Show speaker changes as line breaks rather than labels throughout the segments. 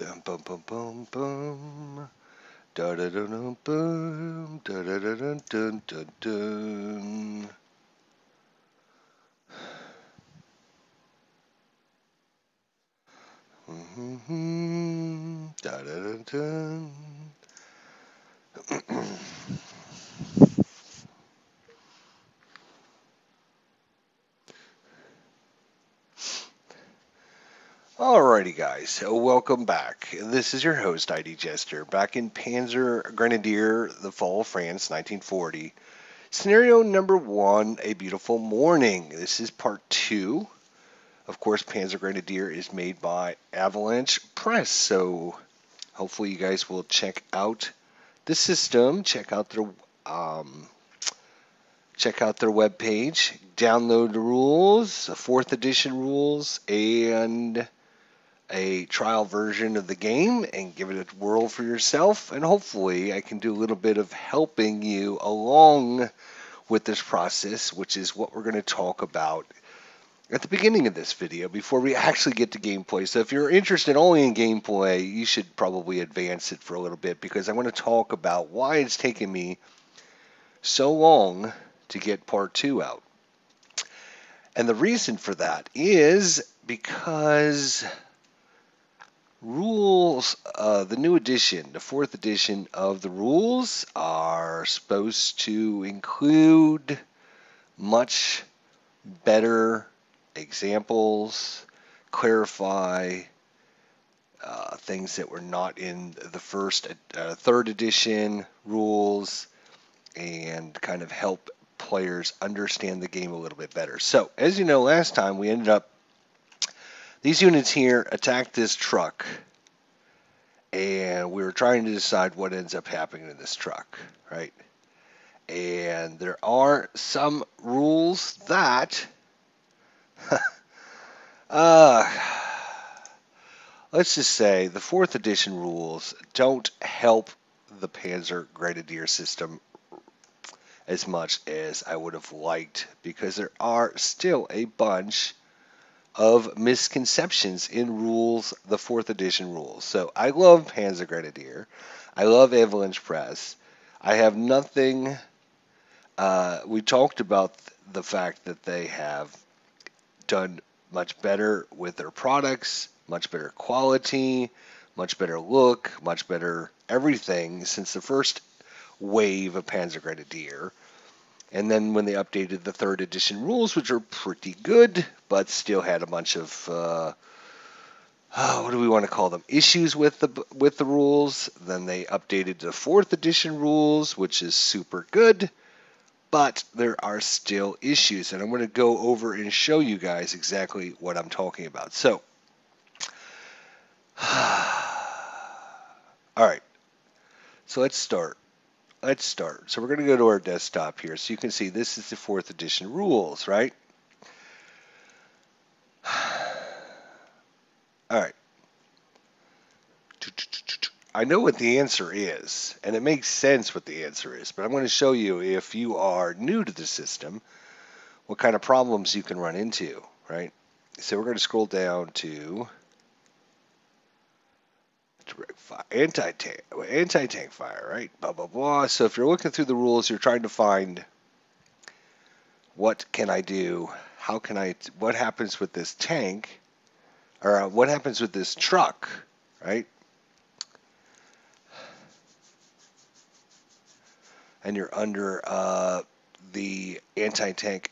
Dum bum bum bum bum. Da da da dum bum. Da da da dun dun dun dun. Mm-hmm. Da da dun dun. Alrighty, guys, so welcome back. This is your host, ID Jester, back in Panzer Grenadier, the Fall of France, 1940. Scenario number one, A Beautiful Morning. This is part two. Of course, Panzer Grenadier is made by Avalanche Press, so hopefully you guys will check out the system, check out their um, check out their webpage, download the rules, fourth edition rules, and a trial version of the game and give it a whirl for yourself. And hopefully, I can do a little bit of helping you along with this process, which is what we're going to talk about at the beginning of this video before we actually get to gameplay. So, if you're interested only in gameplay, you should probably advance it for a little bit because I want to talk about why it's taken me so long to get part two out. And the reason for that is because rules uh, the new edition the fourth edition of the rules are supposed to include much better examples clarify uh, things that were not in the first uh, third edition rules and kind of help players understand the game a little bit better. So as you know last time we ended up these units here attack this truck, and we were trying to decide what ends up happening to this truck, right? And there are some rules that, uh, let's just say the fourth edition rules don't help the Panzer Grenadier system as much as I would have liked because there are still a bunch of misconceptions in rules, the fourth edition rules. So I love Panzer Grenadier. I love Avalanche Press. I have nothing. Uh, we talked about the fact that they have done much better with their products, much better quality, much better look, much better everything since the first wave of Panzer Grenadier. And then when they updated the third edition rules, which are pretty good, but still had a bunch of uh, oh, what do we want to call them issues with the with the rules. Then they updated the fourth edition rules, which is super good, but there are still issues, and I'm going to go over and show you guys exactly what I'm talking about. So, all right, so let's start let's start. So we're going to go to our desktop here. So you can see this is the fourth edition rules, right? All right. I know what the answer is, and it makes sense what the answer is, but I'm going to show you if you are new to the system, what kind of problems you can run into, right? So we're going to scroll down to direct fire, anti-tank, anti-tank fire, right? Blah blah blah. So if you're looking through the rules, you're trying to find what can I do? How can I? What happens with this tank? Or uh, what happens with this truck, right? And you're under uh, the anti-tank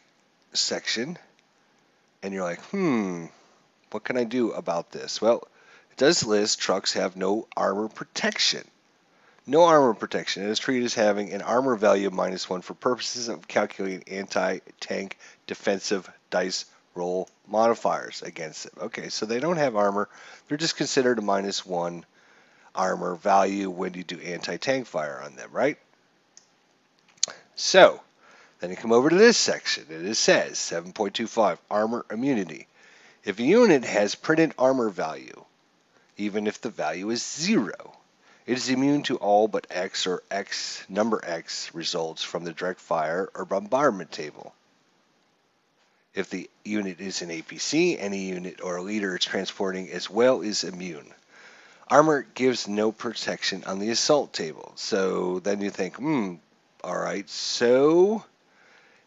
section, and you're like, hmm, what can I do about this? Well does list trucks have no armor protection. No armor protection. It is treated as having an armor value of minus one for purposes of calculating anti-tank defensive dice roll modifiers against it. Okay, so they don't have armor. They're just considered a minus one armor value when you do anti-tank fire on them, right? So, then you come over to this section and it says 7.25 armor immunity. If a unit has printed armor value even if the value is zero. It is immune to all but X or X number X results from the direct fire or bombardment table. If the unit is an APC, any unit or leader it's transporting as well is immune. Armor gives no protection on the assault table. So then you think, hmm, all right, so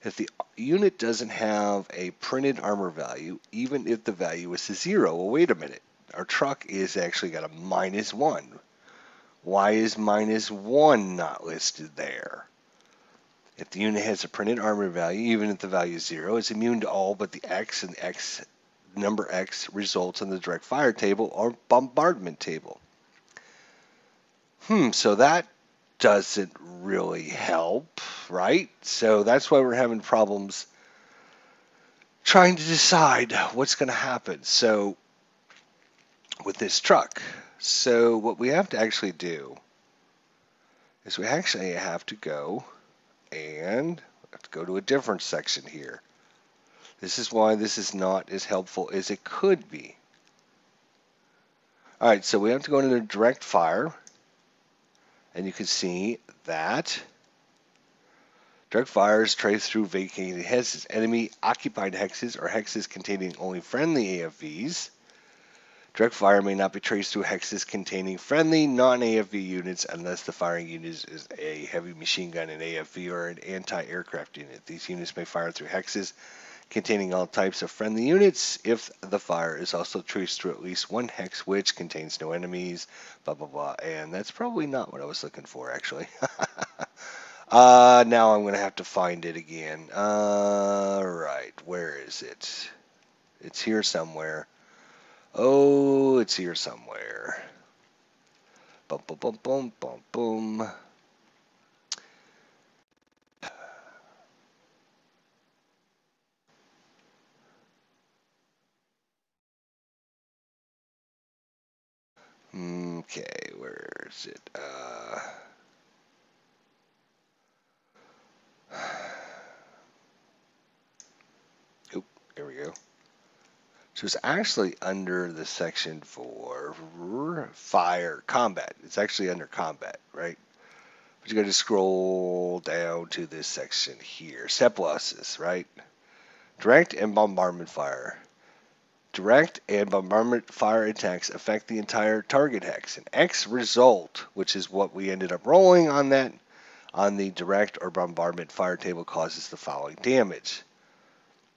if the unit doesn't have a printed armor value, even if the value is a zero, well, wait a minute. Our truck is actually got a minus one. Why is minus one not listed there? If the unit has a printed armor value, even if the value is zero, it's immune to all but the X and X number X results in the direct fire table or bombardment table. Hmm, so that doesn't really help, right? So that's why we're having problems trying to decide what's going to happen. So with this truck, so what we have to actually do is we actually have to go and have to go to a different section here. This is why this is not as helpful as it could be. All right, so we have to go into direct fire, and you can see that direct fire is traced through vacated hexes, enemy occupied hexes, or hexes containing only friendly AFVs. Direct fire may not be traced through hexes containing friendly non-AFV units unless the firing unit is a heavy machine gun, an AFV, or an anti-aircraft unit. These units may fire through hexes containing all types of friendly units if the fire is also traced through at least one hex which contains no enemies, blah, blah, blah. And that's probably not what I was looking for, actually. uh, now I'm going to have to find it again. Uh, right, where is it? It's here somewhere. Oh, it's here somewhere. Boom, boom, boom, boom, boom, boom. Okay, where is it? Uh, oop, there we go. So it's actually under the section for fire combat. It's actually under combat, right? But you got to scroll down to this section here. Step losses, right? Direct and bombardment fire. Direct and bombardment fire attacks affect the entire target hex. An X result, which is what we ended up rolling on that, on the direct or bombardment fire table causes the following damage.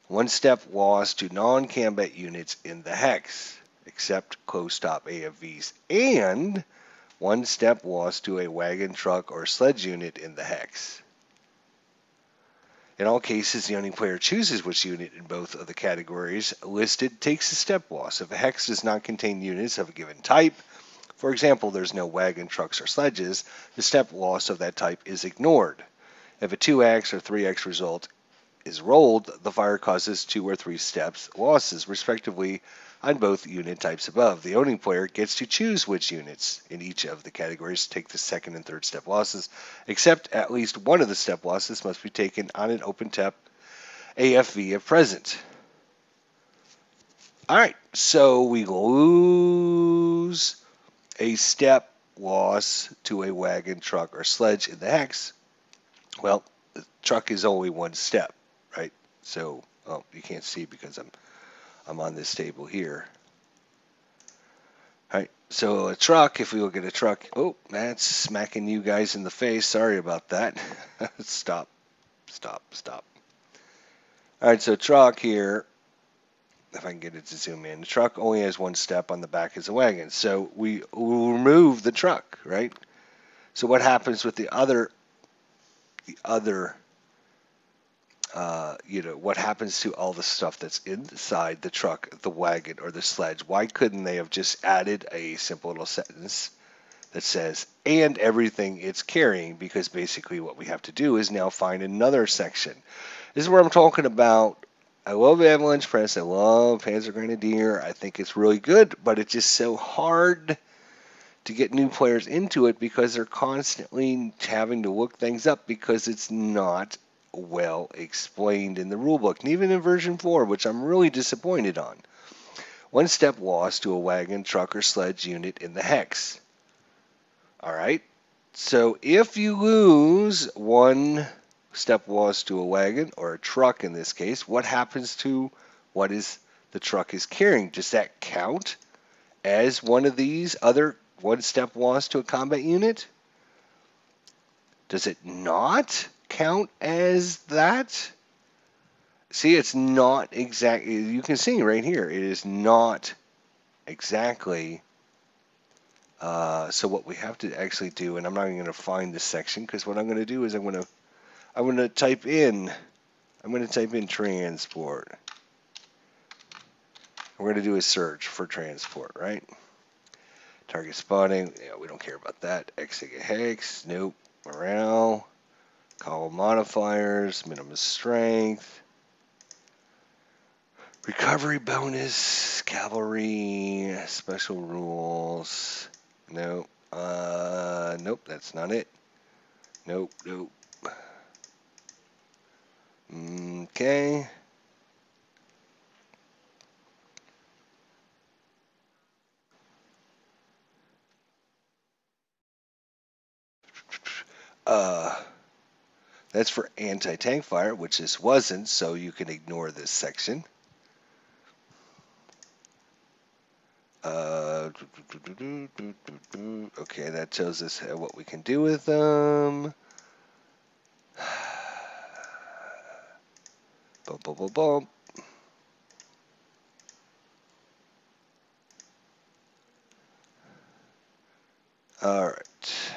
One step loss to non-combat units in the hex, except closed-top AFVs, and one step loss to a wagon, truck, or sledge unit in the hex. In all cases, the owning player chooses which unit in both of the categories listed takes a step loss. If a hex does not contain units of a given type, for example, there's no wagon, trucks, or sledges, the step loss of that type is ignored. If a 2x or 3x result is rolled, the fire causes 2 or 3 steps losses, respectively, on both unit types above. The owning player gets to choose which units in each of the categories take the second and third step losses, except at least one of the step losses must be taken on an open top AFV if present. All right, so we lose a step loss to a wagon, truck, or sledge in the hex. Well, the truck is only one step, right? So, oh, you can't see because I'm I'm on this table here. All right, so a truck, if we look at a truck, oh, that's smacking you guys in the face. Sorry about that. stop, stop, stop. All right, so truck here, if I can get it to zoom in, the truck only has one step on the back as a wagon. So we will remove the truck, right? So what happens with the other, the other uh, you know, what happens to all the stuff that's inside the truck, the wagon, or the sledge? Why couldn't they have just added a simple little sentence that says, and everything it's carrying? Because basically what we have to do is now find another section. This is where I'm talking about. I love Avalanche Press. I love Panzer Grenadier. I think it's really good, but it's just so hard to get new players into it because they're constantly having to look things up because it's not well explained in the rulebook, and even in version 4, which I'm really disappointed on. One step loss to a wagon, truck, or sledge unit in the hex. All right. So if you lose one step loss to a wagon or a truck in this case, what happens to what is the truck is carrying? Does that count as one of these other one step loss to a combat unit? Does it not count as that? See, it's not exactly, you can see right here, it is not exactly. Uh, so what we have to actually do, and I'm not even going to find this section, because what I'm going to do is I'm going to, I'm going to type in, I'm going to type in transport. We're going to do a search for transport, right? Target spotting, yeah, we don't care about that. Exig hex, nope. Morale, column modifiers, minimum strength, recovery bonus, cavalry, special rules. Nope. Uh, nope, that's not it. Nope, nope. Okay. Uh, that's for anti-tank fire, which this wasn't, so you can ignore this section. Uh, okay, that tells us what we can do with them. Bump, bump, bump, bump. All right.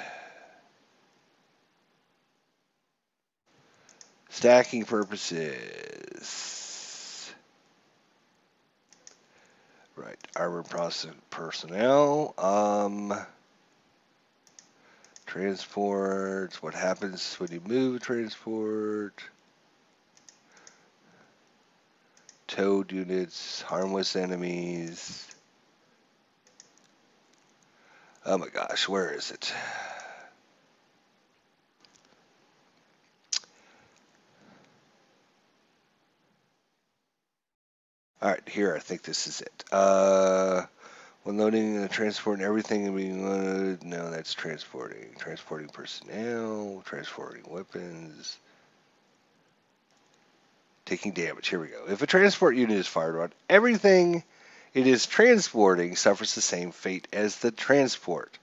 Stacking purposes. Right, armor personnel. Um, transport. What happens when you move transport? Towed units, harmless enemies. Oh my gosh, where is it? All right, here, I think this is it. Uh, when loading and transporting everything being loaded, no, that's transporting. Transporting personnel, transporting weapons, taking damage. Here we go. If a transport unit is fired on, everything it is transporting suffers the same fate as the transport.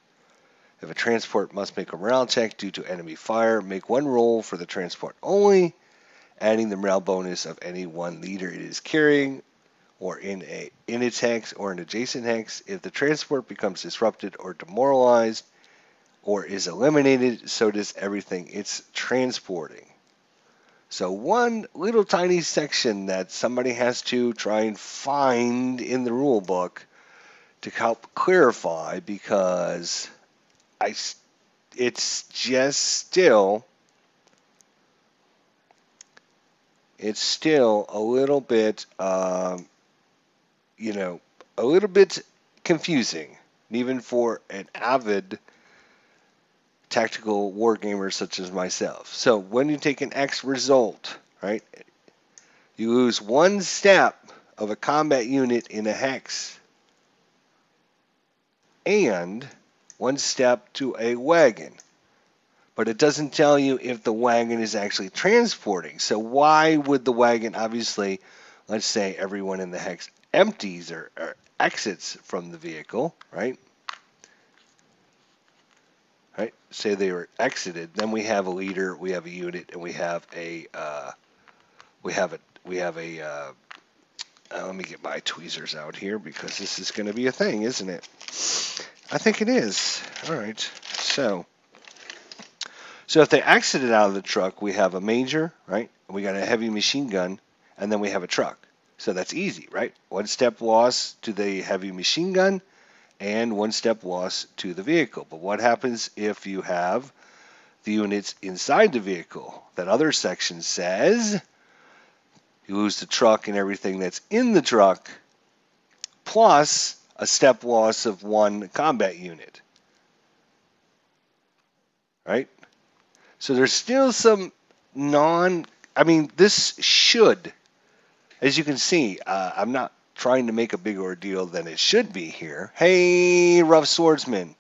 If a transport must make a morale check due to enemy fire, make one roll for the transport only, adding the morale bonus of any one leader it is carrying or in a in its hex or an adjacent hex if the transport becomes disrupted or demoralized or is eliminated so does everything it's transporting. So one little tiny section that somebody has to try and find in the rule book to help clarify because I it's just still it's still a little bit um, you know, a little bit confusing, even for an avid tactical wargamer such as myself. So when you take an X result, right, you lose one step of a combat unit in a hex and one step to a wagon. But it doesn't tell you if the wagon is actually transporting. So why would the wagon, obviously, let's say everyone in the hex empties or, or exits from the vehicle, right? Right. Say they were exited. Then we have a leader, we have a unit, and we have a uh, we have a we have a. Uh, uh, let me get my tweezers out here because this is going to be a thing, isn't it? I think it is. All right. So. So if they exited out of the truck, we have a major, right? We got a heavy machine gun, and then we have a truck. So that's easy, right? One step loss to the heavy machine gun and one step loss to the vehicle. But what happens if you have the units inside the vehicle? That other section says you lose the truck and everything that's in the truck plus a step loss of one combat unit. Right? So there's still some non I mean this should as you can see, uh, I'm not trying to make a big ordeal than it should be here. Hey, rough swordsman.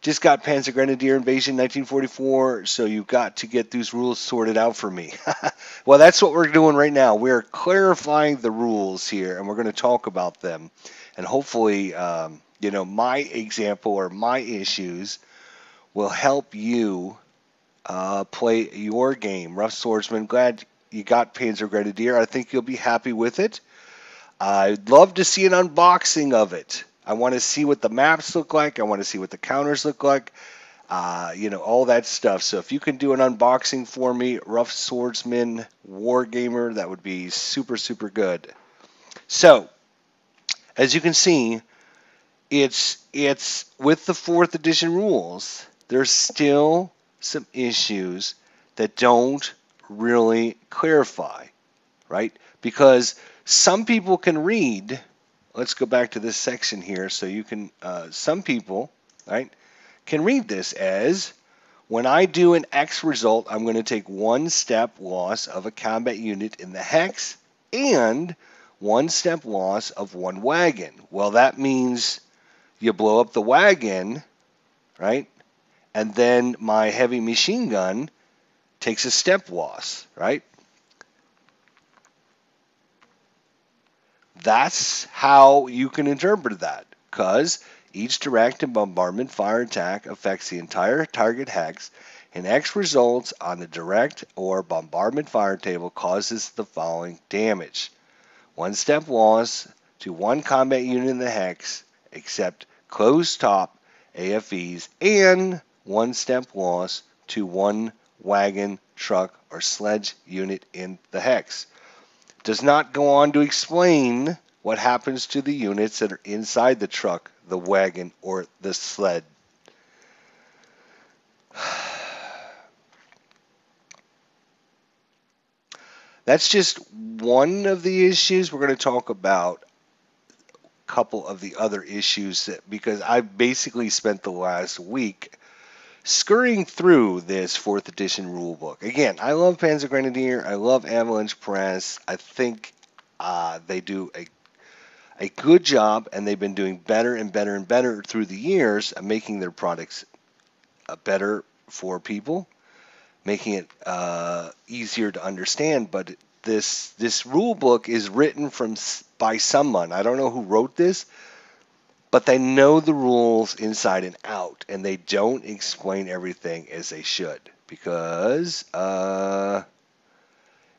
Just got Panzer Grenadier Invasion 1944, so you've got to get these rules sorted out for me. well, that's what we're doing right now. We're clarifying the rules here, and we're going to talk about them. And hopefully, um, you know, my example or my issues will help you uh, play your game. Rough Swordsman, glad you got Panzer Grenadier. I think you'll be happy with it. I'd love to see an unboxing of it. I want to see what the maps look like. I want to see what the counters look like. Uh, you know, all that stuff. So if you can do an unboxing for me, Rough Swordsman Wargamer, that would be super, super good. So, as you can see, it's it's with the fourth edition rules. There's still some issues that don't really clarify, right? Because some people can read. Let's go back to this section here, so you can. Uh, some people, right, can read this as when I do an X result, I'm going to take one step loss of a combat unit in the hex and one step loss of one wagon. Well, that means you blow up the wagon, right? And then my heavy machine gun takes a step loss, right? That's how you can interpret that because each direct and bombardment fire attack affects the entire target hex, and X results on the direct or bombardment fire table causes the following damage. One step loss to one combat unit in the hex, except closed top AFVs, and one step loss to one wagon, truck, or sledge unit in the hex. Does not go on to explain what happens to the units that are inside the truck, the wagon, or the sled. That's just one of the issues. We're going to talk about a couple of the other issues that because I basically spent the last week scurrying through this fourth edition rulebook. Again, I love Panzer Grenadier. I love Avalanche Press. I think uh, they do a a good job, and they've been doing better and better and better through the years at making their products uh, better for people, making it uh, easier to understand. But this this rule book is written from by someone. I don't know who wrote this, but they know the rules inside and out, and they don't explain everything as they should. Because uh,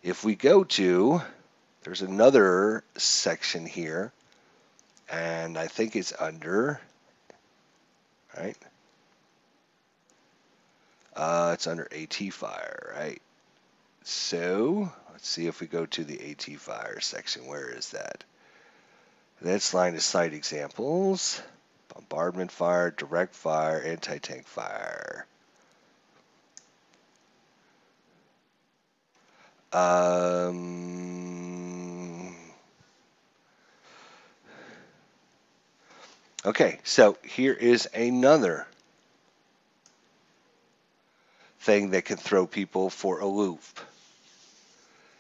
if we go to, there's another section here and I think it's under, right? Uh, it's under AT fire, right? So let's see if we go to the AT fire section. Where is that? That's line of sight examples. Bombardment fire, direct fire, anti-tank fire. Um, Okay, so here is another thing that can throw people for a loop.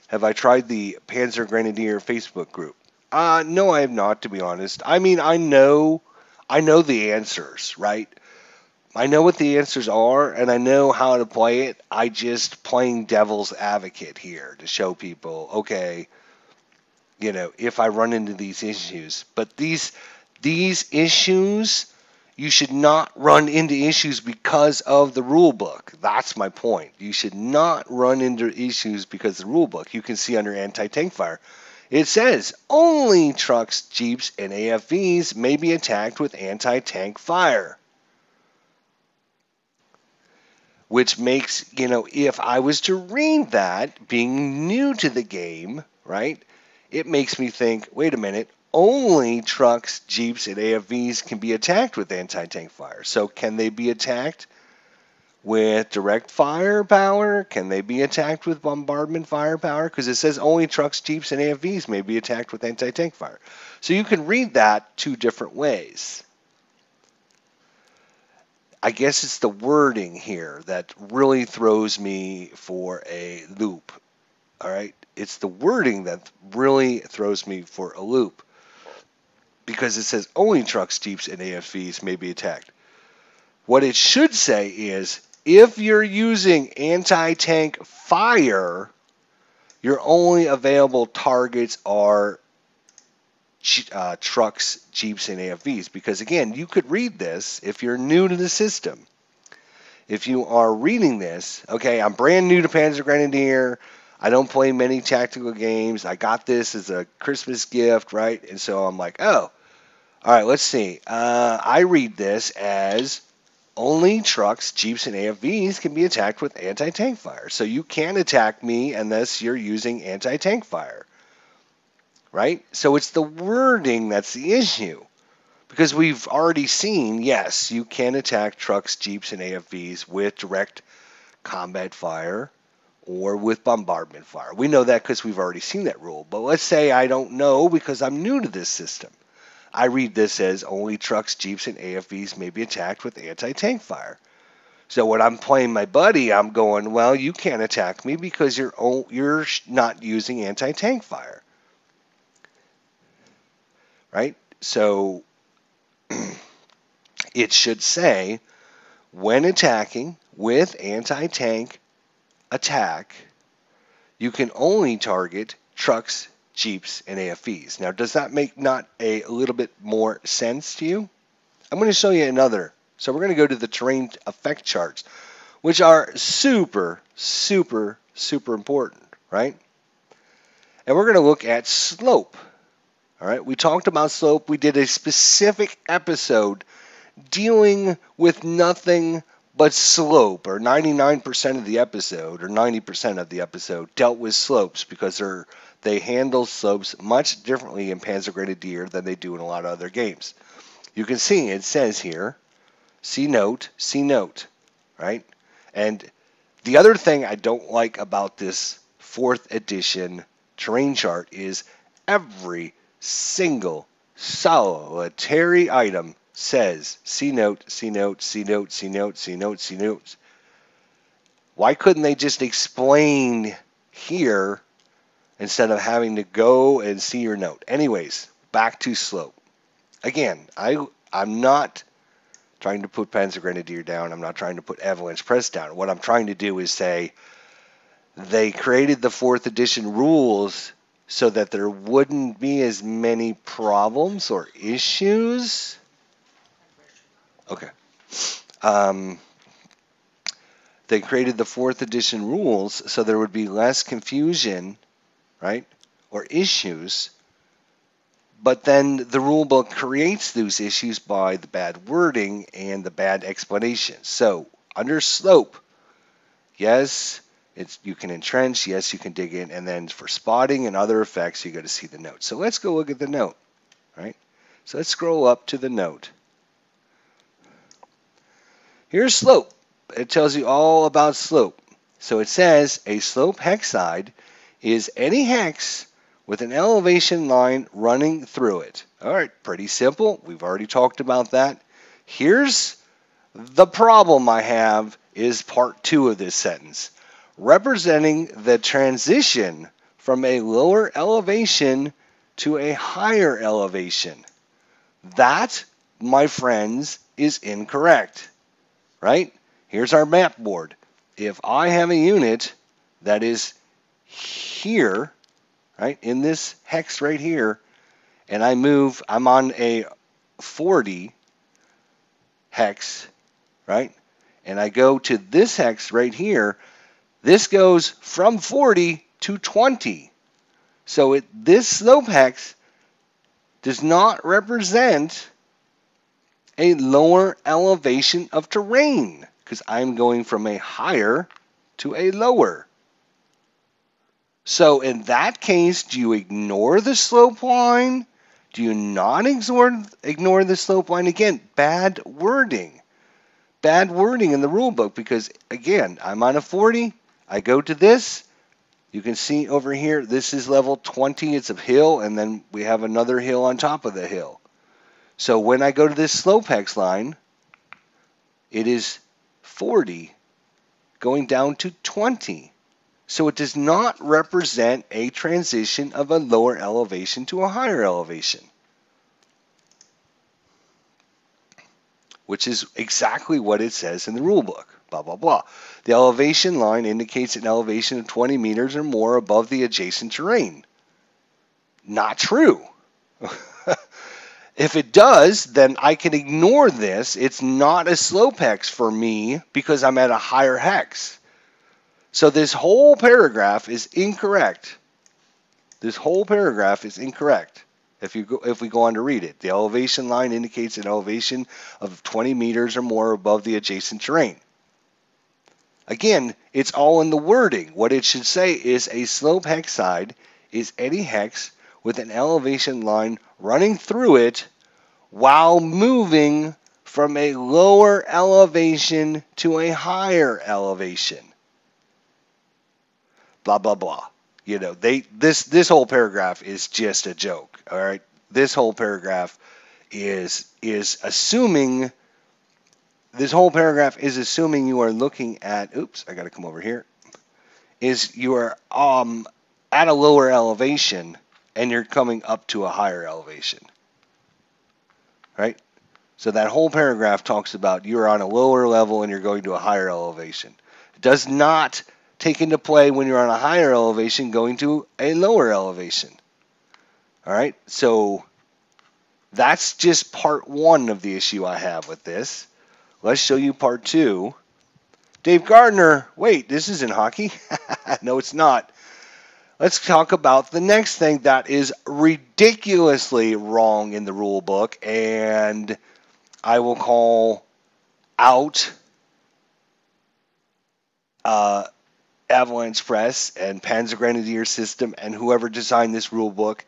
Have I tried the Panzer Grenadier Facebook group? Uh, no, I have not, to be honest. I mean, I know, I know the answers, right? I know what the answers are, and I know how to play it. I just playing devil's advocate here to show people, okay, you know, if I run into these issues. But these these issues, you should not run into issues because of the rule book. That's my point. You should not run into issues because the rule book. You can see under anti-tank fire. It says only trucks, jeeps, and AFVs may be attacked with anti-tank fire. Which makes, you know, if I was to read that, being new to the game, right, it makes me think, wait a minute, only trucks, Jeeps, and AFVs can be attacked with anti tank fire. So, can they be attacked with direct firepower? Can they be attacked with bombardment firepower? Because it says only trucks, Jeeps, and AFVs may be attacked with anti tank fire. So, you can read that two different ways. I guess it's the wording here that really throws me for a loop. All right? It's the wording that really throws me for a loop because it says only trucks, Jeeps, and AFVs may be attacked. What it should say is if you're using anti tank fire, your only available targets are uh, trucks, Jeeps, and AFVs. Because again, you could read this if you're new to the system. If you are reading this, okay, I'm brand new to Panzer Grenadier. I don't play many tactical games. I got this as a Christmas gift, right? And so I'm like, oh, all right, let's see. Uh, I read this as only trucks, Jeeps, and AFVs can be attacked with anti tank fire. So you can't attack me unless you're using anti tank fire. Right? So it's the wording that's the issue. Because we've already seen, yes, you can attack trucks, Jeeps, and AFVs with direct combat fire or with bombardment fire. We know that because we've already seen that rule. But let's say I don't know because I'm new to this system. I read this as only trucks, jeeps, and AFVs may be attacked with anti-tank fire. So when I'm playing my buddy, I'm going, well, you can't attack me because you're you're not using anti-tank fire, right? So it should say when attacking with anti-tank attack, you can only target trucks, Jeeps, and AFVs. Now, does that make not a, a little bit more sense to you? I'm going to show you another. So we're going to go to the terrain effect charts, which are super, super, super important, right? And we're going to look at slope. All right, we talked about slope. We did a specific episode dealing with nothing but slope, or 99% of the episode, or 90% of the episode, dealt with slopes because they're they handle slopes much differently in Panzer Grenadier than they do in a lot of other games. You can see it says here, see note, see note, right? And the other thing I don't like about this fourth edition terrain chart is every single solitary item says C note, C note, C note, C note, C note, C note. Why couldn't they just explain here instead of having to go and see your note. Anyways, back to slope. Again, I I'm not trying to put Panzer Grenadier down. I'm not trying to put Avalanche Press down. What I'm trying to do is say they created the fourth edition rules so that there wouldn't be as many problems or issues. Okay. Um, they created the fourth edition rules so there would be less confusion right? Or issues. But then the rulebook creates those issues by the bad wording and the bad explanation. So under slope, yes, it's you can entrench, yes, you can dig in, and then for spotting and other effects, you got to see the note. So let's go look at the note, right? So let's scroll up to the note. Here's slope. It tells you all about slope. So it says a slope hex side is any hex with an elevation line running through it. All right, pretty simple. We've already talked about that. Here's the problem I have is part two of this sentence, representing the transition from a lower elevation to a higher elevation. That, my friends, is incorrect, right? Here's our map board. If I have a unit that is here, right, in this hex right here, and I move, I'm on a 40 hex, right, and I go to this hex right here, this goes from 40 to 20. So it, this slope hex does not represent a lower elevation of terrain because I'm going from a higher to a lower. So in that case, do you ignore the slope line? Do you not ignore, ignore the slope line? Again, bad wording. Bad wording in the rule book because, again, I'm on a 40. I go to this. You can see over here, this is level 20. It's a hill, and then we have another hill on top of the hill. So when I go to this slope hex line, it is 40 going down to 20. So it does not represent a transition of a lower elevation to a higher elevation. Which is exactly what it says in the rule book. Blah, blah, blah. The elevation line indicates an elevation of 20 meters or more above the adjacent terrain. Not true. if it does, then I can ignore this. It's not a slope hex for me because I'm at a higher hex. So this whole paragraph is incorrect. This whole paragraph is incorrect. If you go, if we go on to read it, the elevation line indicates an elevation of 20 meters or more above the adjacent terrain. Again, it's all in the wording. What it should say is a slope hex side is any hex with an elevation line running through it while moving from a lower elevation to a higher elevation. Blah blah blah. You know, they this this whole paragraph is just a joke, all right? This whole paragraph is is assuming this whole paragraph is assuming you are looking at oops, I got to come over here. Is you are um at a lower elevation and you're coming up to a higher elevation. Right? So that whole paragraph talks about you're on a lower level and you're going to a higher elevation. It does not take into play when you're on a higher elevation going to a lower elevation. All right? So that's just part one of the issue I have with this. Let's show you part two. Dave Gardner, wait, this isn't hockey. no, it's not. Let's talk about the next thing that is ridiculously wrong in the rule book, and I will call out uh, Avalanche Press and Panzer Grenadier System and whoever designed this rule book.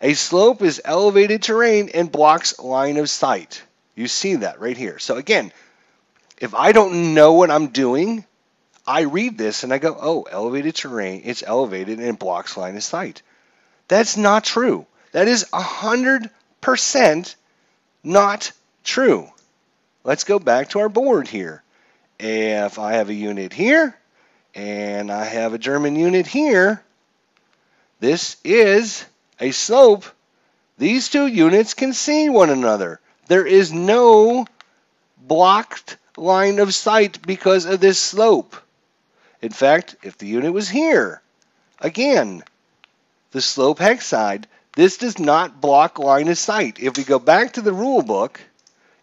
A slope is elevated terrain and blocks line of sight. You see that right here. So again, if I don't know what I'm doing, I read this and I go, oh, elevated terrain, it's elevated and it blocks line of sight. That's not true. That is 100% not true. Let's go back to our board here. If I have a unit here and I have a German unit here, this is a slope. These two units can see one another. There is no blocked line of sight because of this slope. In fact, if the unit was here, again, the slope hex side, this does not block line of sight. If we go back to the rule book,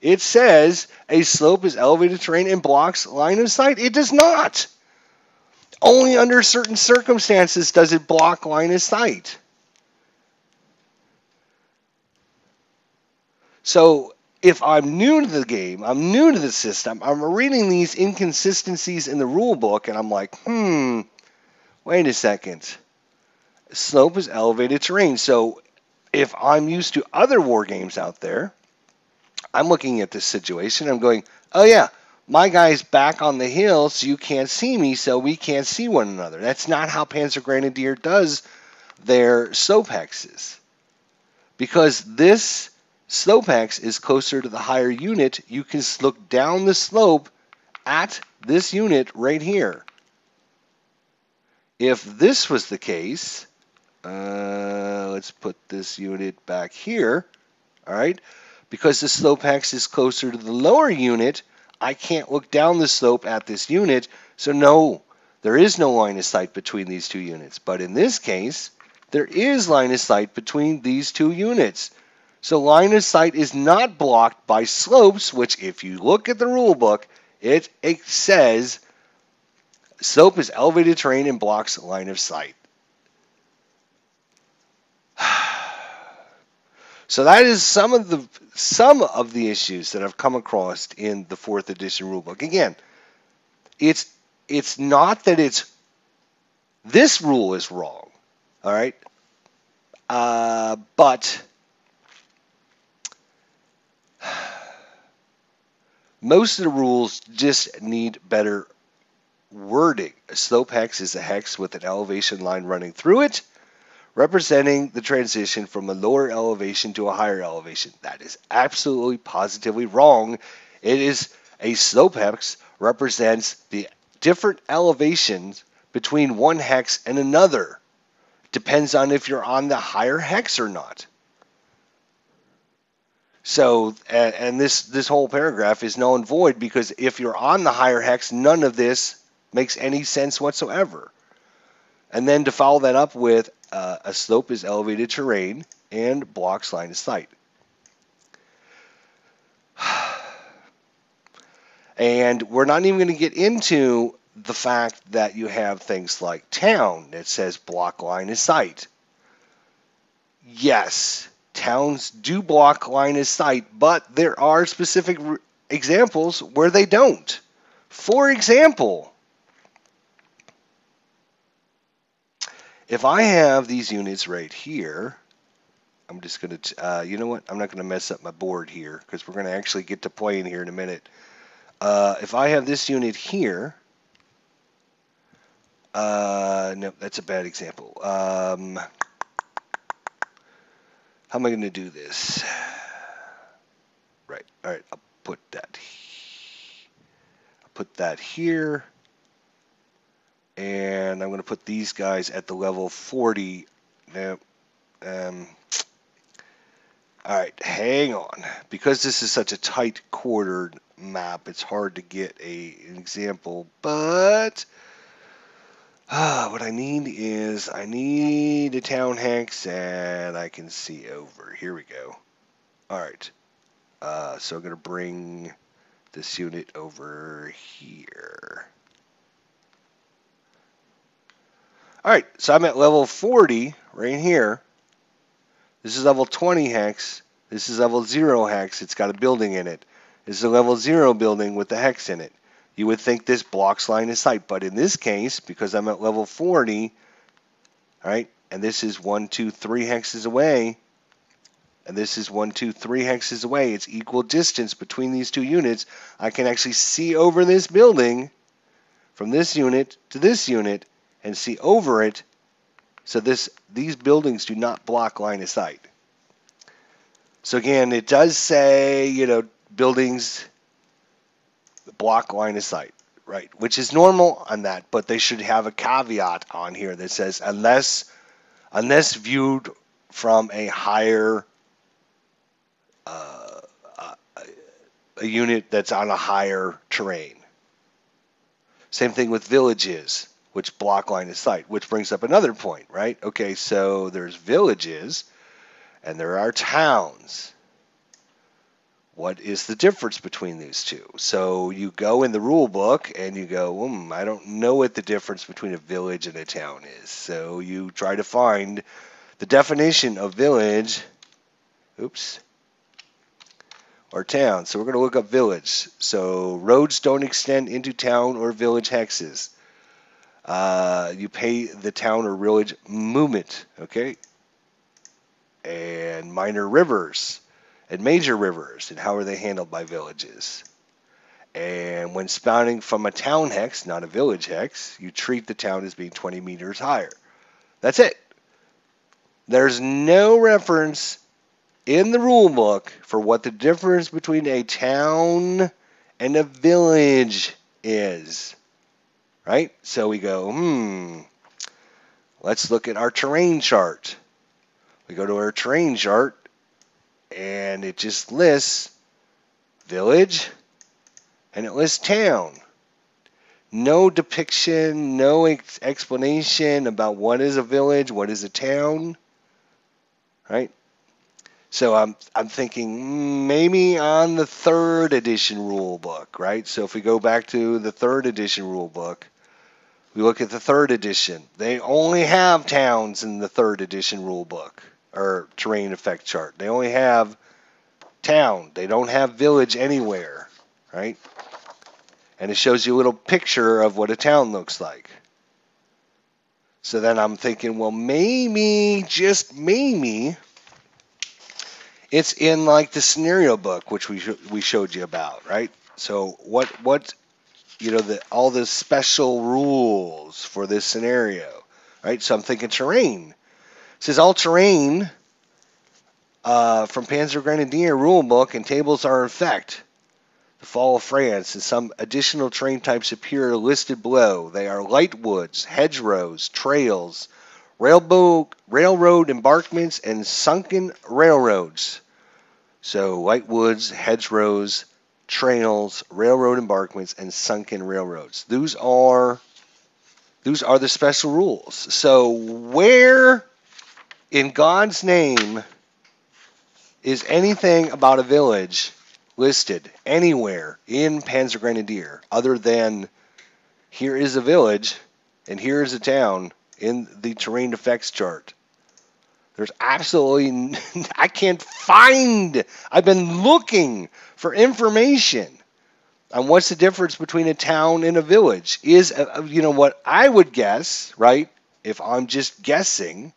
it says a slope is elevated terrain and blocks line of sight. It does not. Only under certain circumstances does it block line of sight. So if I'm new to the game, I'm new to the system, I'm reading these inconsistencies in the rule book, and I'm like, hmm, wait a second. Slope is elevated terrain. So if I'm used to other war games out there, I'm looking at this situation. I'm going, oh yeah, my guy's back on the hill, so you can't see me, so we can't see one another. That's not how Panzer Grenadier does their slope hexes. Because this slope hex is closer to the higher unit, you can look down the slope at this unit right here. If this was the case, uh, let's put this unit back here, all right? Because the slope hex is closer to the lower unit, I can't look down the slope at this unit, so no, there is no line of sight between these two units. But in this case, there is line of sight between these two units. So line of sight is not blocked by slopes, which if you look at the rule book, it, it says slope is elevated terrain and blocks line of sight. So that is some of the some of the issues that I've come across in the fourth edition rulebook. Again, it's it's not that it's this rule is wrong, all right, uh, but most of the rules just need better wording. A slope hex is a hex with an elevation line running through it, representing the transition from a lower elevation to a higher elevation. That is absolutely positively wrong. It is a slope hex represents the different elevations between one hex and another. Depends on if you're on the higher hex or not. So, and, and, this this whole paragraph is null and void because if you're on the higher hex, none of this makes any sense whatsoever. And then to follow that up with uh, a slope is elevated terrain and blocks line of sight. And we're not even going to get into the fact that you have things like town that says block line of sight. Yes, towns do block line of sight, but there are specific examples where they don't. For example, if I have these units right here, I'm just going to, uh, you know what? I'm not going to mess up my board here because we're going to actually get to playing here in a minute. Uh, if I have this unit here, uh, no, that's a bad example. Um, how am I going to do this? Right, all right, I'll put that, I'll put that here. And I'm going to put these guys at the level 40. No, um, all right, hang on. Because this is such a tight quartered map, it's hard to get a, an example, but uh, what I need is I need a town hex and I can see over. Here we go. All right. Uh, so I'm going to bring this unit over here. All right, so I'm at level 40 right here. This is level 20 hex. This is level 0 hex. It's got a building in it. This is a level 0 building with the hex in it. You would think this blocks line of sight, but in this case, because I'm at level 40, all right, and this is 1, 2, 3 hexes away, and this is 1, 2, 3 hexes away, it's equal distance between these two units, I can actually see over this building from this unit to this unit and see over it so this these buildings do not block line of sight. So again, it does say, you know, buildings block line of sight, right? Which is normal on that, but they should have a caveat on here that says unless unless viewed from a higher uh, uh, a unit that's on a higher terrain. Same thing with villages which block line of sight, which brings up another point, right? Okay, so there's villages and there are towns. What is the difference between these two? So you go in the rule book and you go, hmm, I don't know what the difference between a village and a town is. So you try to find the definition of village, oops, or town. So we're going to look up village. So roads don't extend into town or village hexes. Uh, you pay the town or village movement, okay? And minor rivers and major rivers, and how are they handled by villages? And when spotting from a town hex, not a village hex, you treat the town as being 20 meters higher. That's it. There's no reference in the rule book for what the difference between a town and a village is right? So we go, hmm, let's look at our terrain chart. We go to our terrain chart, and it just lists village, and it lists town. No depiction, no ex explanation about what is a village, what is a town, right? So I'm I'm thinking hmm, maybe on the third edition rule book, right? So if we go back to the third edition rule book, we look at the third edition. They only have towns in the third edition rule book or terrain effect chart. They only have town. They don't have village anywhere, right? And it shows you a little picture of what a town looks like. So then I'm thinking, well, maybe, just maybe, it's in like the scenario book, which we sh we showed you about, right? So what what you know, the, all the special rules for this scenario, right? So I'm thinking terrain. It says all terrain uh, from Panzer Grenadier rulebook and tables are in effect. The fall of France and some additional terrain types appear listed below. They are light woods, hedgerows, trails, railroad, railroad embankments, and sunken railroads. So light woods, hedgerows, trails, railroad embankments, and sunken railroads. Those are those are the special rules. So where in God's name is anything about a village listed anywhere in Panzer Grenadier other than here is a village and here is a town in the terrain effects chart. There's absolutely, I can't find, I've been looking for information on what's the difference between a town and a village. Is, uh, you know, what I would guess, right? If I'm just guessing,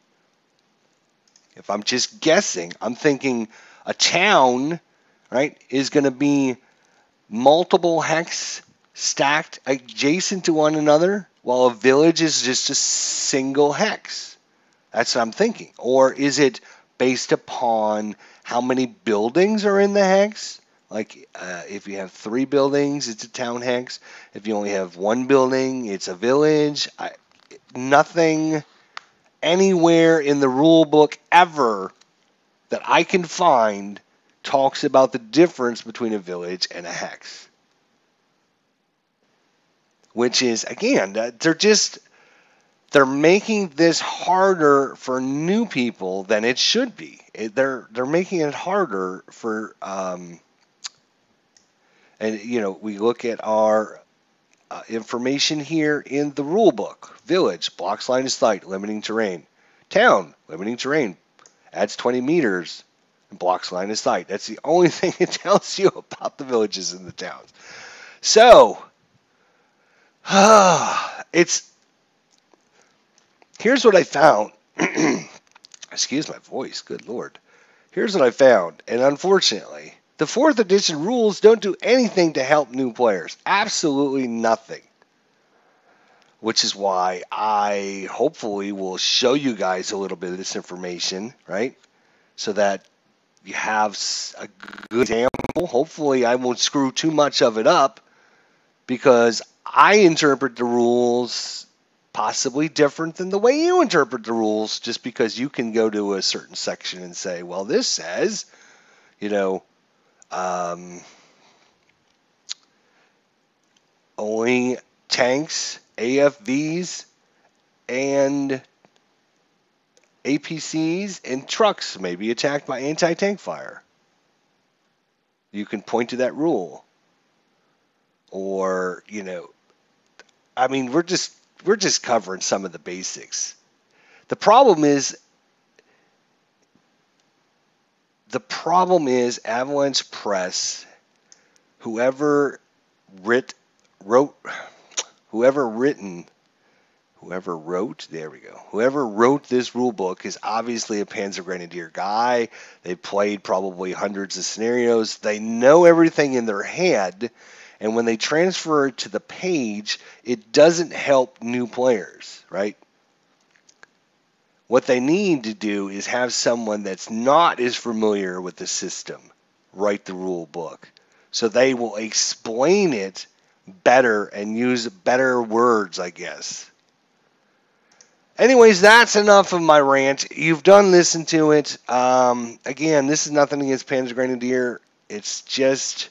if I'm just guessing, I'm thinking a town, right, is going to be multiple hex stacked adjacent to one another, while a village is just a single hex. That's what I'm thinking. Or is it based upon how many buildings are in the hex? Like uh, if you have three buildings, it's a town hex. If you only have one building, it's a village. I, nothing anywhere in the rule book ever that I can find talks about the difference between a village and a hex. Which is again, they're just they're making this harder for new people than it should be. They're they're making it harder for um, and you know we look at our uh, information here in the rule book. Village blocks line of sight, limiting terrain. Town limiting terrain, adds 20 meters and blocks line of sight. That's the only thing it tells you about the villages and the towns. So, it's here's what I found. Excuse my voice, good lord. Here's what I found, and unfortunately, the fourth edition rules don't do anything to help new players. Absolutely nothing. Which is why I hopefully will show you guys a little bit of this information, right? So that you have a good example. Hopefully, I won't screw too much of it up because I interpret the rules possibly different than the way you interpret the rules just because you can go to a certain section and say, well, this says, you know, um, only tanks, AFVs, and APCs and trucks may be attacked by anti tank fire. You can point to that rule. Or, you know, I mean, we're just we're just covering some of the basics. The problem is the problem is Avalanche Press, whoever writ, wrote, whoever written, whoever wrote, there we go, whoever wrote this rule book is obviously a Panzer Grenadier guy. They played probably hundreds of scenarios. They know everything in their head and when they transfer to the page, it doesn't help new players, right? What they need to do is have someone that's not as familiar with the system write the rule book. So they will explain it better and use better words, I guess. Anyways, that's enough of my rant. You've done listen to it. Um, again, this is nothing against Panzer Grenadier. It's just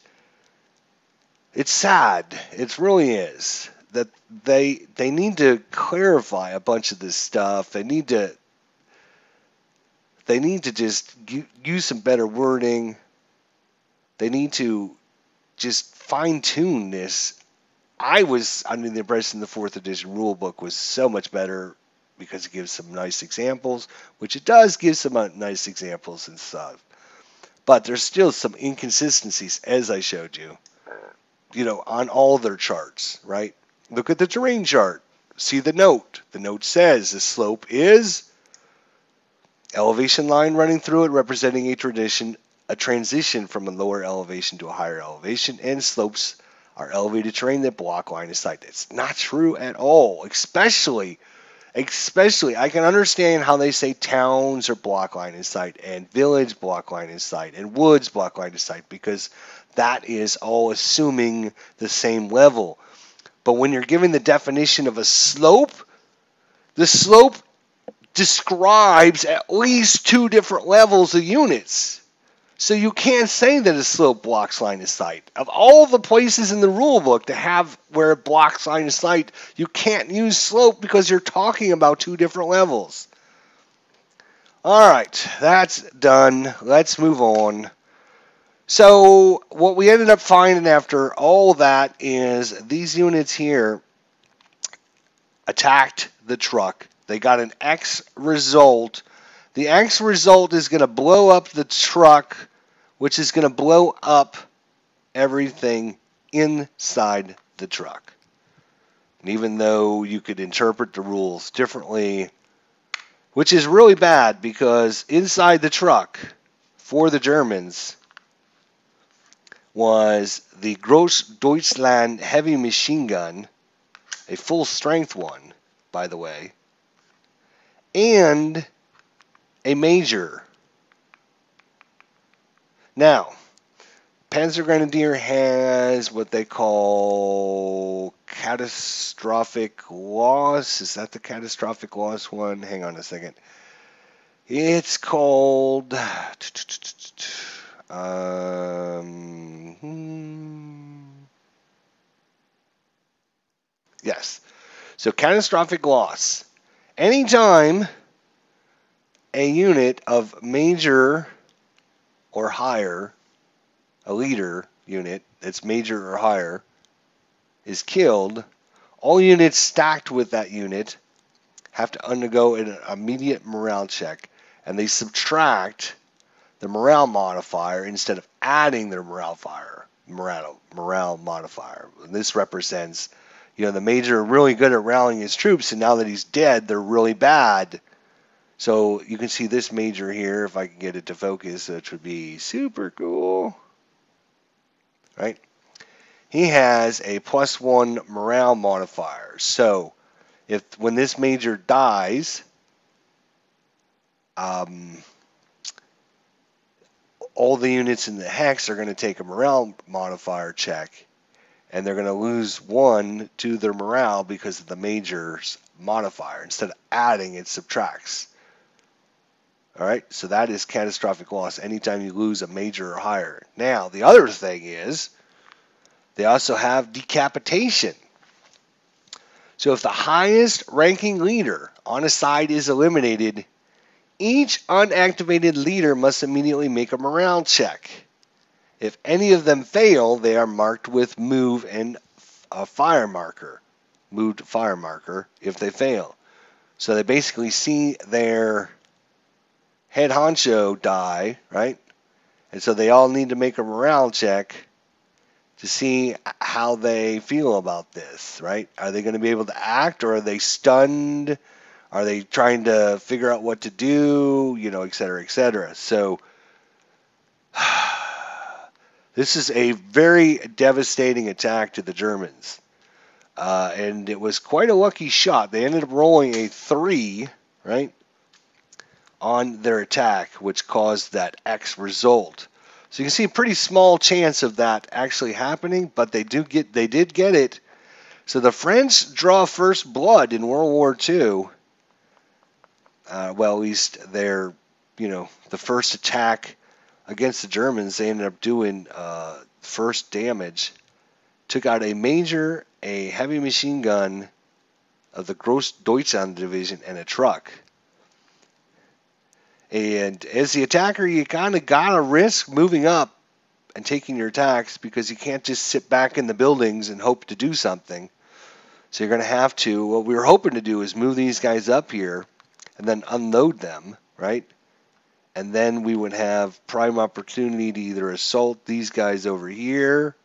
it's sad. It really is that they they need to clarify a bunch of this stuff. They need to they need to just use some better wording. They need to just fine tune this. I was under the impression the fourth edition rule book was so much better because it gives some nice examples, which it does give some uh, nice examples and stuff. But there's still some inconsistencies, as I showed you you know, on all their charts, right? Look at the terrain chart. See the note. The note says the slope is elevation line running through it representing a tradition a transition from a lower elevation to a higher elevation and slopes are elevated terrain that block line of sight. That's not true at all, especially especially I can understand how they say towns are block line of sight and village block line of sight and woods block line of sight because that is all assuming the same level. But when you're given the definition of a slope, the slope describes at least two different levels of units. So you can't say that a slope blocks line of sight. Of all the places in the rule book to have where it blocks line of sight, you can't use slope because you're talking about two different levels. All right, that's done. Let's move on. So, what we ended up finding after all that is these units here attacked the truck. They got an X result. The X result is going to blow up the truck, which is going to blow up everything inside the truck. And even though you could interpret the rules differently, which is really bad because inside the truck for the Germans was the Gross Deutschland heavy machine gun, a full strength one, by the way, and a major. Now, Panzer Grenadier has what they call catastrophic loss. Is that the catastrophic loss one? Hang on a second. It's called. Um, hmm. yes. So catastrophic loss. Anytime a unit of major or higher, a leader unit that's major or higher, is killed, all units stacked with that unit have to undergo an immediate morale check, and they subtract the morale modifier instead of adding their morale fire morale morale modifier. And this represents, you know, the major really good at rallying his troops, and now that he's dead, they're really bad. So you can see this major here, if I can get it to focus, which would be super cool. Right? He has a plus one morale modifier. So if when this major dies, um, all the units in the hex are going to take a morale modifier check, and they're going to lose one to their morale because of the major's modifier. Instead of adding, it subtracts. All right, so that is catastrophic loss anytime you lose a major or higher. Now, the other thing is they also have decapitation. So if the highest ranking leader on a side is eliminated, each unactivated leader must immediately make a morale check. If any of them fail, they are marked with move and a fire marker. Moved fire marker if they fail. So they basically see their head honcho die, right? And so they all need to make a morale check to see how they feel about this, right? Are they going to be able to act or are they stunned? Are they trying to figure out what to do? You know, et cetera, et cetera. So this is a very devastating attack to the Germans. Uh, and it was quite a lucky shot. They ended up rolling a three, right, on their attack, which caused that X result. So you can see a pretty small chance of that actually happening, but they do get they did get it. So the French draw first blood in World War II uh, well, at least their, you know, the first attack against the Germans, they ended up doing uh, first damage. Took out a major, a heavy machine gun of the Großdeutschland division, and a truck. And as the attacker, you kind of got to risk moving up and taking your attacks because you can't just sit back in the buildings and hope to do something. So you're going to have to. What we were hoping to do is move these guys up here and then unload them, right? And then we would have prime opportunity to either assault these guys over here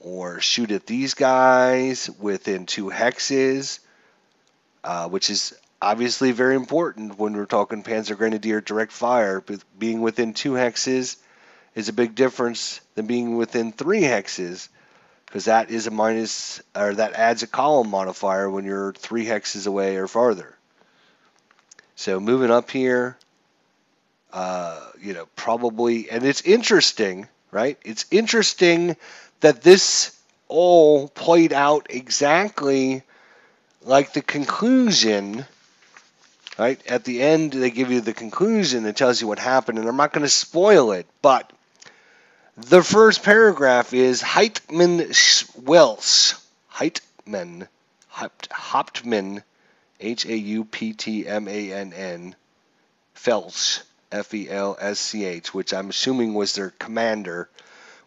or shoot at these guys within two hexes, uh, which is obviously very important when we're talking Panzer Grenadier direct fire. But being within two hexes is a big difference than being within three hexes because that is a minus or that adds a column modifier when you're three hexes away or farther. So moving up here, uh, you know, probably, and it's interesting, right? It's interesting that this all played out exactly like the conclusion, right? At the end, they give you the conclusion that tells you what happened, and I'm not going to spoil it, but the first paragraph is Heitmann Welsh. Heitmann. Hauptmann H A U P T M A N N Felsch, F E L S C H, which I'm assuming was their commander,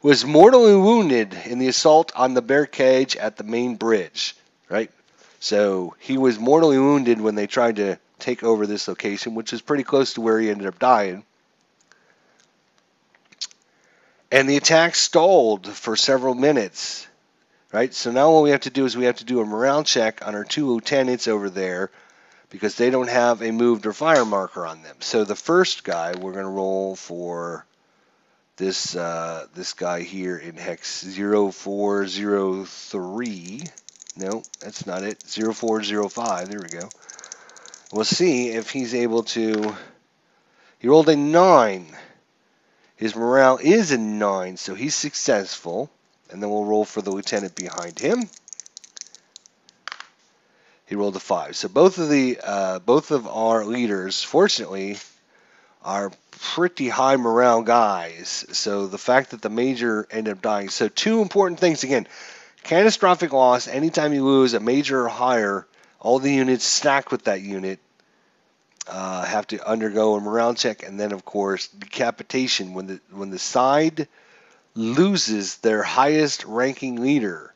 was mortally wounded in the assault on the barricade at the main bridge, right? So he was mortally wounded when they tried to take over this location, which is pretty close to where he ended up dying. And the attack stalled for several minutes, right? So now what we have to do is we have to do a morale check on our two lieutenants over there because they don't have a moved or fire marker on them. So the first guy we're going to roll for this uh, this guy here in hex 0403. No, that's not it. 0405. There we go. We'll see if he's able to. He rolled a 9. His morale is a 9, so he's successful. And then we'll roll for the lieutenant behind him. He rolled a 5. So both of the uh, both of our leaders, fortunately, are pretty high morale guys. So the fact that the major ended up dying. So two important things again. Catastrophic loss, anytime you lose a major or higher, all the units stacked with that unit uh, have to undergo a morale check, and then of course decapitation when the when the side loses their highest ranking leader,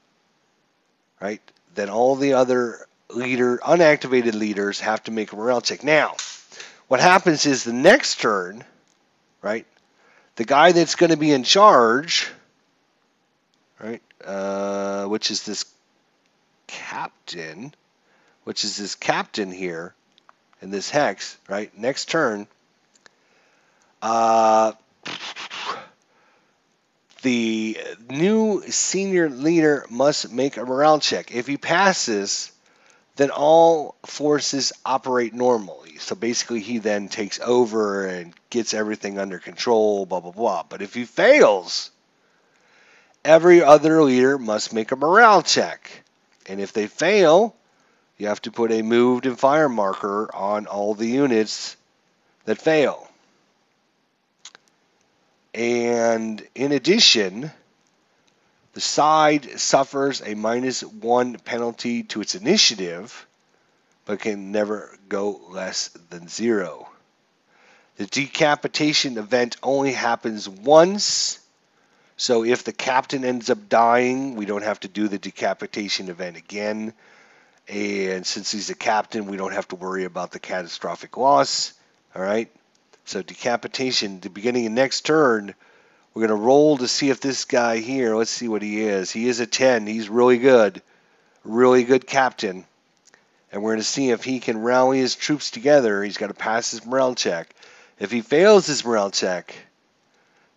right? Then all the other leader unactivated leaders have to make a morale check. Now, what happens is the next turn, right? The guy that's going to be in charge, right? Uh, which is this captain, which is this captain here in this hex, right? Next turn, uh, the new senior leader must make a morale check. If he passes, then all forces operate normally. So basically, he then takes over and gets everything under control, blah, blah, blah. But if he fails, every other leader must make a morale check. And if they fail, you have to put a moved and fire marker on all the units that fail. And in addition, the side suffers a minus one penalty to its initiative, but can never go less than zero. The decapitation event only happens once, so if the captain ends up dying, we don't have to do the decapitation event again. And since he's a captain, we don't have to worry about the catastrophic loss. All right. So decapitation, the beginning of next turn, we're going to roll to see if this guy here, let's see what he is. He is a 10. He's really good. Really good captain. And we're going to see if he can rally his troops together. He's got to pass his morale check. If he fails his morale check,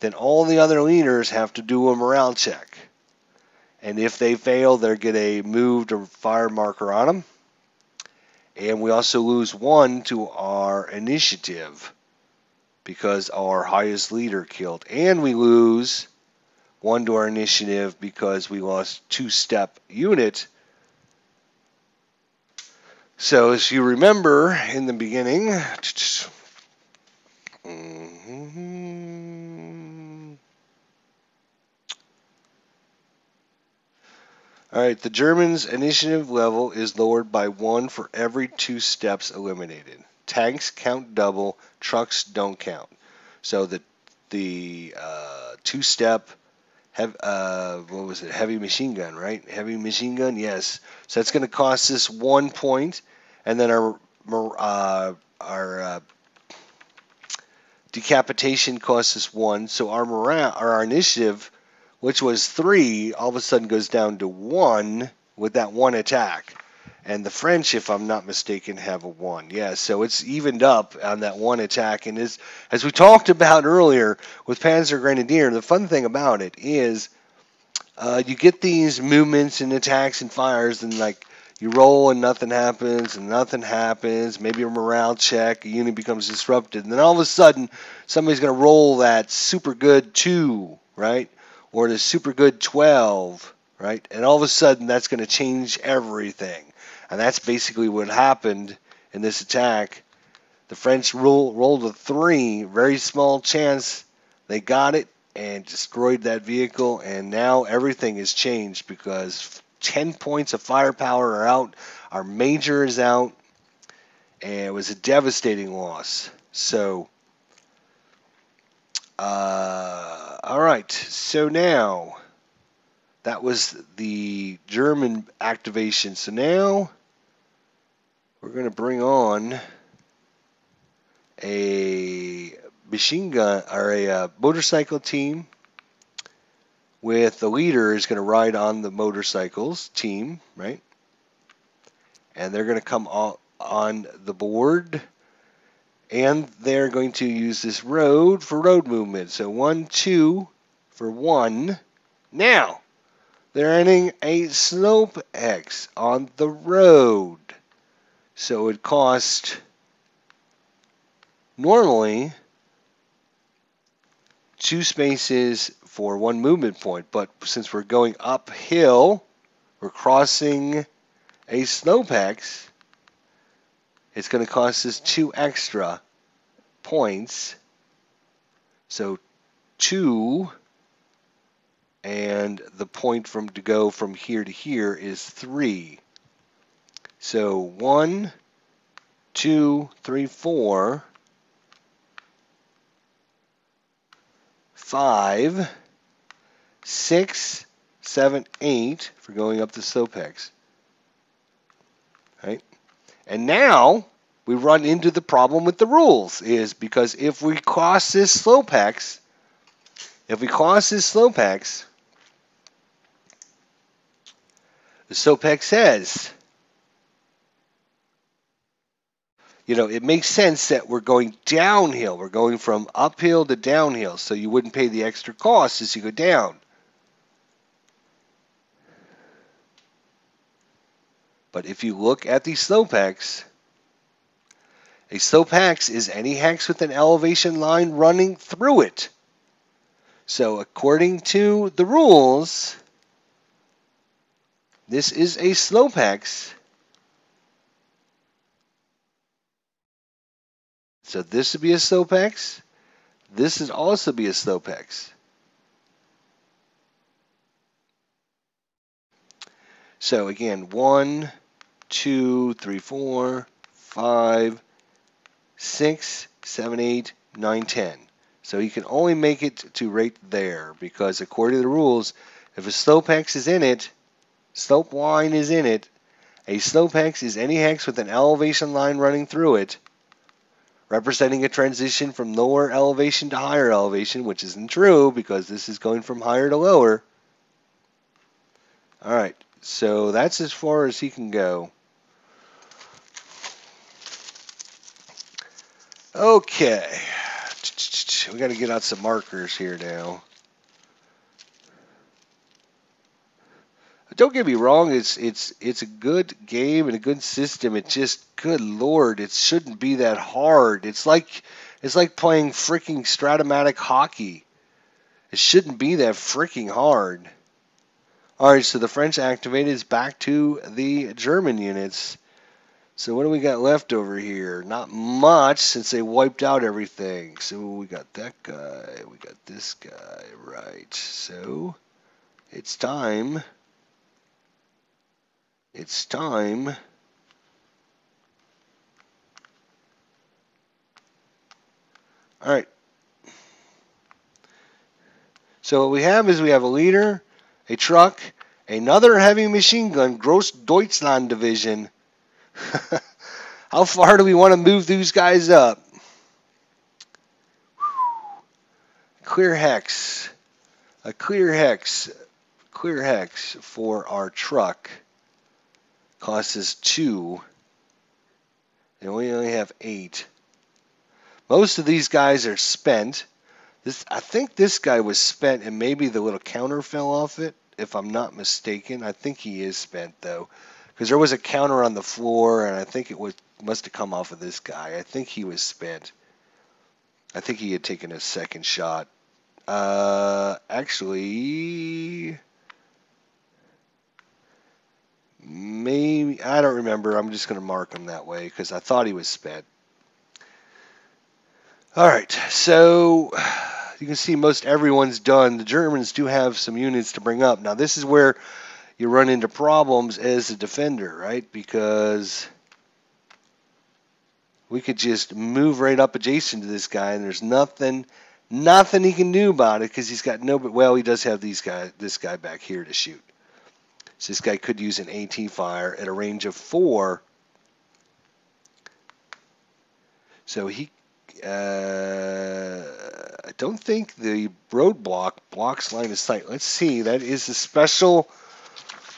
then all the other leaders have to do a morale check. And if they fail, they get a moved or fire marker on them. And we also lose one to our initiative because our highest leader killed. And we lose one to our initiative because we lost two step unit. So as you remember in the beginning, mm-hmm. All right, the Germans' initiative level is lowered by one for every two steps eliminated. Tanks count double, trucks don't count. So the the uh, two step, have uh, what was it? Heavy machine gun, right? Heavy machine gun, yes. So that's going to cost us one point, and then our uh, our uh, decapitation costs us one. So our morale, or our initiative, which was three, all of a sudden goes down to one with that one attack. And the French, if I'm not mistaken, have a one. Yeah, so it's evened up on that one attack. And as, as we talked about earlier with Panzer Grenadier, the fun thing about it is uh, you get these movements and attacks and fires, and like you roll and nothing happens, and nothing happens. Maybe a morale check, a unit becomes disrupted, and then all of a sudden somebody's going to roll that super good two, right? Or the super good 12, right? And all of a sudden that's going to change everything. And that's basically what happened in this attack. The French roll, rolled a three, very small chance they got it and destroyed that vehicle. And now everything has changed because 10 points of firepower are out. Our major is out. And it was a devastating loss. So, uh, all right. So now that was the German activation. So now we're going to bring on a machine gun or a uh, motorcycle team with the leader is going to ride on the motorcycles team, right? And they're going to come on the board and they're going to use this road for road movement. So one, two for one. Now, they're adding a slope hex on the road. So it cost normally two spaces for one movement point, but since we're going uphill, we're crossing a slope hex, it's going to cost us two extra points. So two, and the point from to go from here to here is three. So one, two, three, four, five, six, seven, eight for going up the slope hexes. Right? And now we run into the problem with the rules is because if we cross this slope hexes, if we cross this slope hexes, the slope hex says you know, it makes sense that we're going downhill. We're going from uphill to downhill, so you wouldn't pay the extra cost as you go down. But if you look at these slope hexes, a slope hex is any hex with an elevation line running through it. So according to the rules, this is a slope hex So this would be a slope hex. This would also be a slope hex. So again, one, two, three, four, five, six, seven, eight, nine, ten. So you can only make it to right there because according to the rules, if a slope hex is in it, slope line is in it, a slope hex is any hex with an elevation line running through it, representing a transition from lower elevation to higher elevation, which isn't true because this is going from higher to lower. All right, so that's as far as he can go. Okay, we got to get out some markers here now. Don't get me wrong, it's it's it's a good game and a good system. It just good lord, it shouldn't be that hard. It's like it's like playing freaking Strat-O-Matic hockey. It shouldn't be that freaking hard. Alright, so the French activated is back to the German units. So what do we got left over here? Not much since they wiped out everything. So we got that guy, we got this guy, right. So it's time it's time. All right. So what we have is we have a leader a truck another heavy machine gun gross deutschland division. How far do we want to move these guys up? Clear hex. A clear hex. Clear hex for our truck costs is two, and we only have eight. Most of these guys are spent. This, I think this guy was spent, and maybe the little counter fell off it, if I'm not mistaken. I think he is spent though, because there was a counter on the floor, and I think it was must have come off of this guy. I think he was spent. I think he had taken a second shot. Uh, actually, Maybe I don't remember. I'm just going to mark him that way because I thought he was spent. All right, so you can see most everyone's done. The Germans do have some units to bring up. Now this is where you run into problems as a defender, right? Because we could just move right up adjacent to this guy, and there's nothing, nothing he can do about it because he's got no. But well, he does have these guy, this guy back here to shoot. So this guy could use an AT fire at a range of four. So he, uh, I don't think the roadblock blocks line of sight. Let's see. That is a special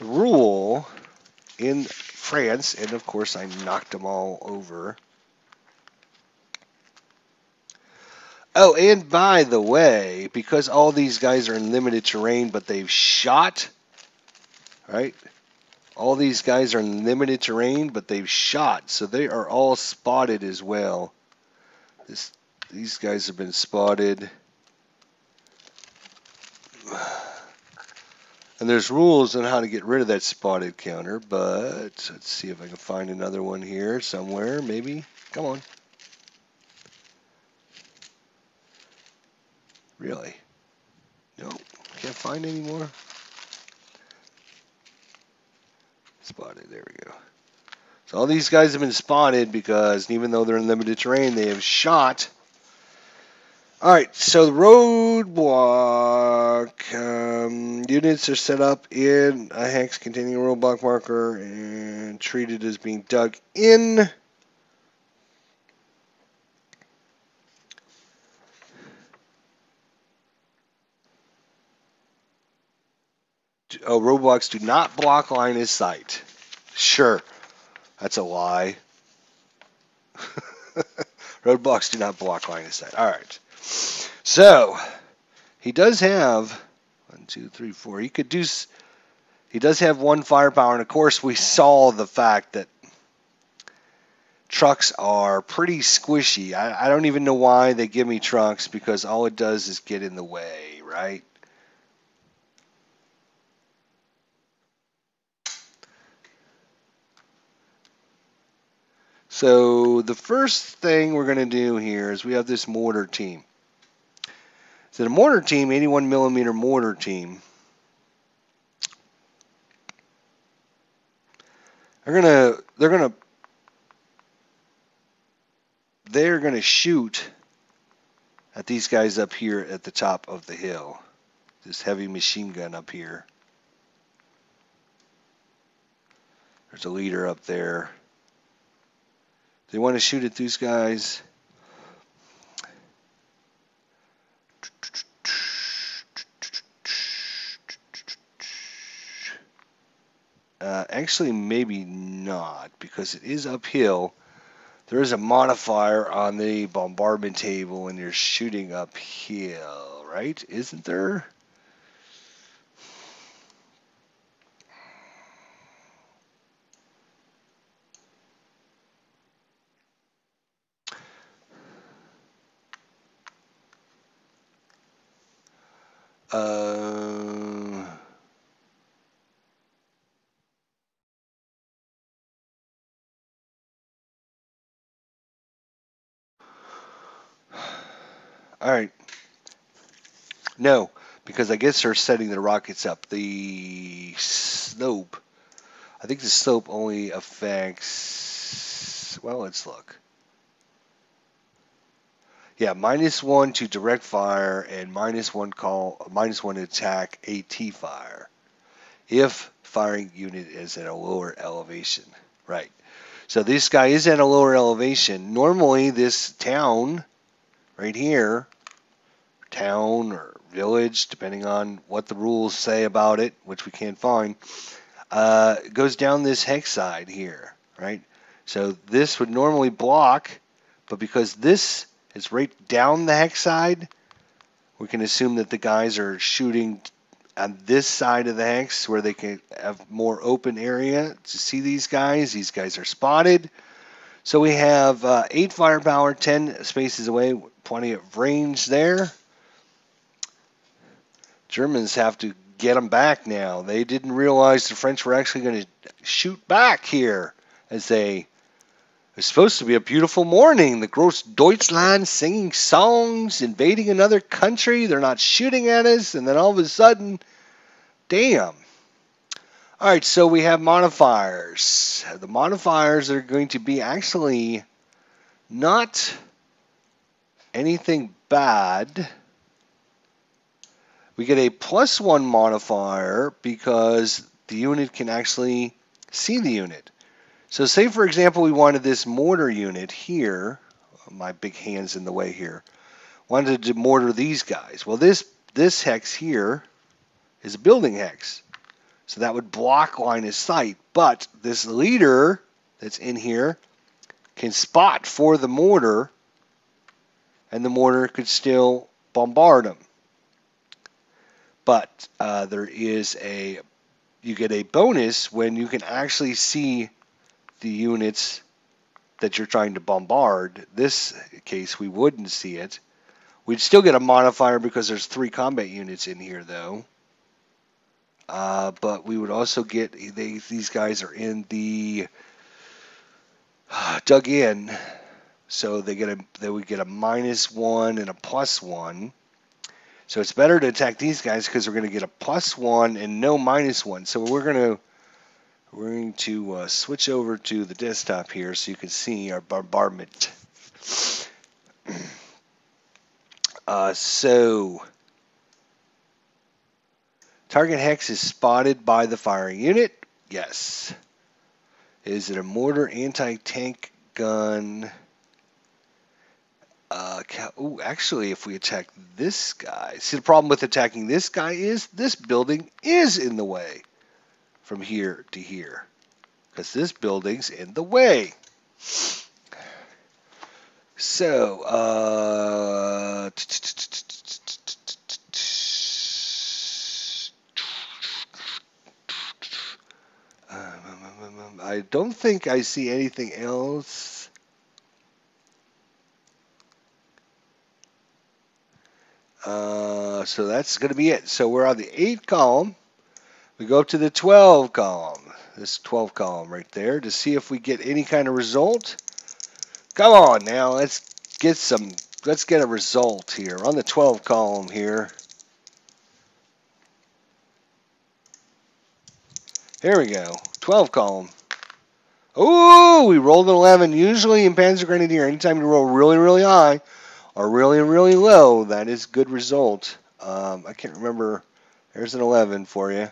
rule in France, and of course I knocked them all over. Oh, and by the way, because all these guys are in limited terrain, but they've shot, right? All these guys are in limited terrain, but they've shot, so they are all spotted as well. This, these guys have been spotted. And there's rules on how to get rid of that spotted counter, but let's see if I can find another one here somewhere, maybe. Come on. Really? Nope, can't find any more. Spotted, there we go. So all these guys have been spotted because even though they're in limited terrain, they have shot. All right, so the roadblock um, units are set up in a hex containing a roadblock marker and treated as being dug in. Uh, oh, roadblocks do not block line of sight. Sure, that's a lie. roadblocks do not block line of sight. All right. So, he does have one, two, three, four. He could do. He does have one firepower, and of course, we saw the fact that trucks are pretty squishy. I, I don't even know why they give me trucks because all it does is get in the way, right? So the first thing we're going to do here is we have this mortar team. So the mortar team, 81 millimeter mortar team, they're gonna they're gonna they're gonna shoot at these guys up here at the top of the hill. This heavy machine gun up here. There's a leader up there. They want to shoot at these guys. Uh, actually, maybe not, because it is uphill. There is a modifier on the bombardment table, and you're shooting uphill, right? Isn't there? Uh, all right. No, because I guess they're setting the rockets up. The slope, I think the slope only affects, well, let's look. Yeah, minus one to direct fire and minus one call, minus one attack AT fire. If firing unit is at a lower elevation, right? So this guy is at a lower elevation. Normally, this town right here, town or village, depending on what the rules say about it, which we can't find, uh, goes down this hex side here, right? So this would normally block, but because this is right down the hex side. We can assume that the guys are shooting on this side of the hex where they can have more open area to see these guys. These guys are spotted. So we have uh, 8 firepower, 10 spaces away, plenty of range there. Germans have to get them back now. They didn't realize the French were actually going to shoot back here as they it's supposed to be a beautiful morning. The Gross Deutschland singing songs, invading another country. They're not shooting at us. And then all of a sudden, damn. All right, so we have modifiers. The modifiers are going to be actually not anything bad. We get a plus one modifier because the unit can actually see the unit. So say for example we wanted this mortar unit here, my big hand's in the way here, wanted to mortar these guys. Well this, this hex here is a building hex. So that would block line of sight. But this leader that's in here can spot for the mortar and the mortar could still bombard them. But uh, there is a, you get a bonus when you can actually see the units that you're trying to bombard. This case, we wouldn't see it. We'd still get a modifier because there's three combat units in here, though. Uh, but we would also get they, these guys are in the uh, dug in, so they get a they would get a minus one and a plus one. So it's better to attack these guys because we're going to get a plus one and no minus one. So we're going to we're going to uh, switch over to the desktop here so you can see our bombardment. Uh, so target hex is spotted by the firing unit. Yes. Is it a mortar anti-tank gun? Uh, actually, if we attack this guy, see the problem with attacking this guy is this building is in the way from here to here because this building's in the way. So, uh, I don't think I see anything else. Uh, so that's going to be it. So we're on the 8 column. We go up to the 12 column. This 12 column right there to see if we get any kind of result. Come on now, let's get some, let's get a result here on the 12 column here. Here we go, 12 column. Oh, we rolled an 11. Usually in Panzer Grenadier, anytime you roll really, really high or really, really low, that is good result. Um, I can't remember. There's an 11 for you.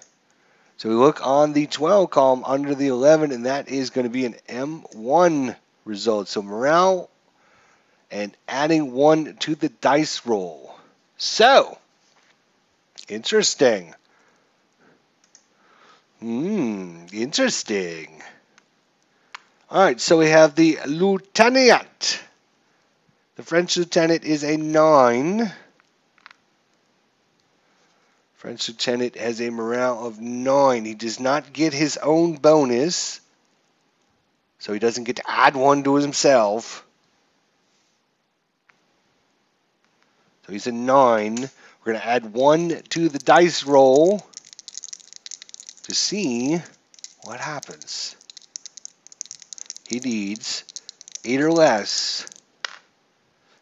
So we look on the 12 column under the 11, and that is going to be an M1 result. So morale and adding one to the dice roll. So, interesting. Hmm, interesting. All right, so we have the lieutenant. The French lieutenant is a 9. French lieutenant has a morale of 9. He does not get his own bonus, so he doesn't get to add one to himself. So he's a 9. We're going to add 1 to the dice roll to see what happens. He needs eight or less.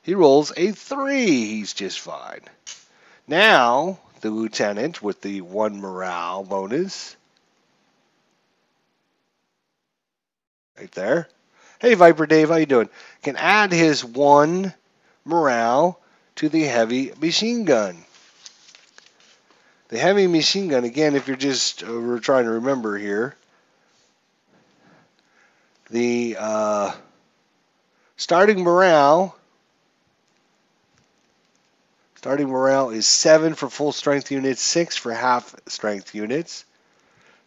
He rolls a three. He's just fine. Now, the lieutenant with the one morale bonus. Right there. Hey, Viper Dave, how you doing? Can add his one morale to the heavy machine gun. The heavy machine gun, again, if you're just, uh, we're trying to remember here, the uh, starting morale starting morale is 7 for full strength units, 6 for half strength units.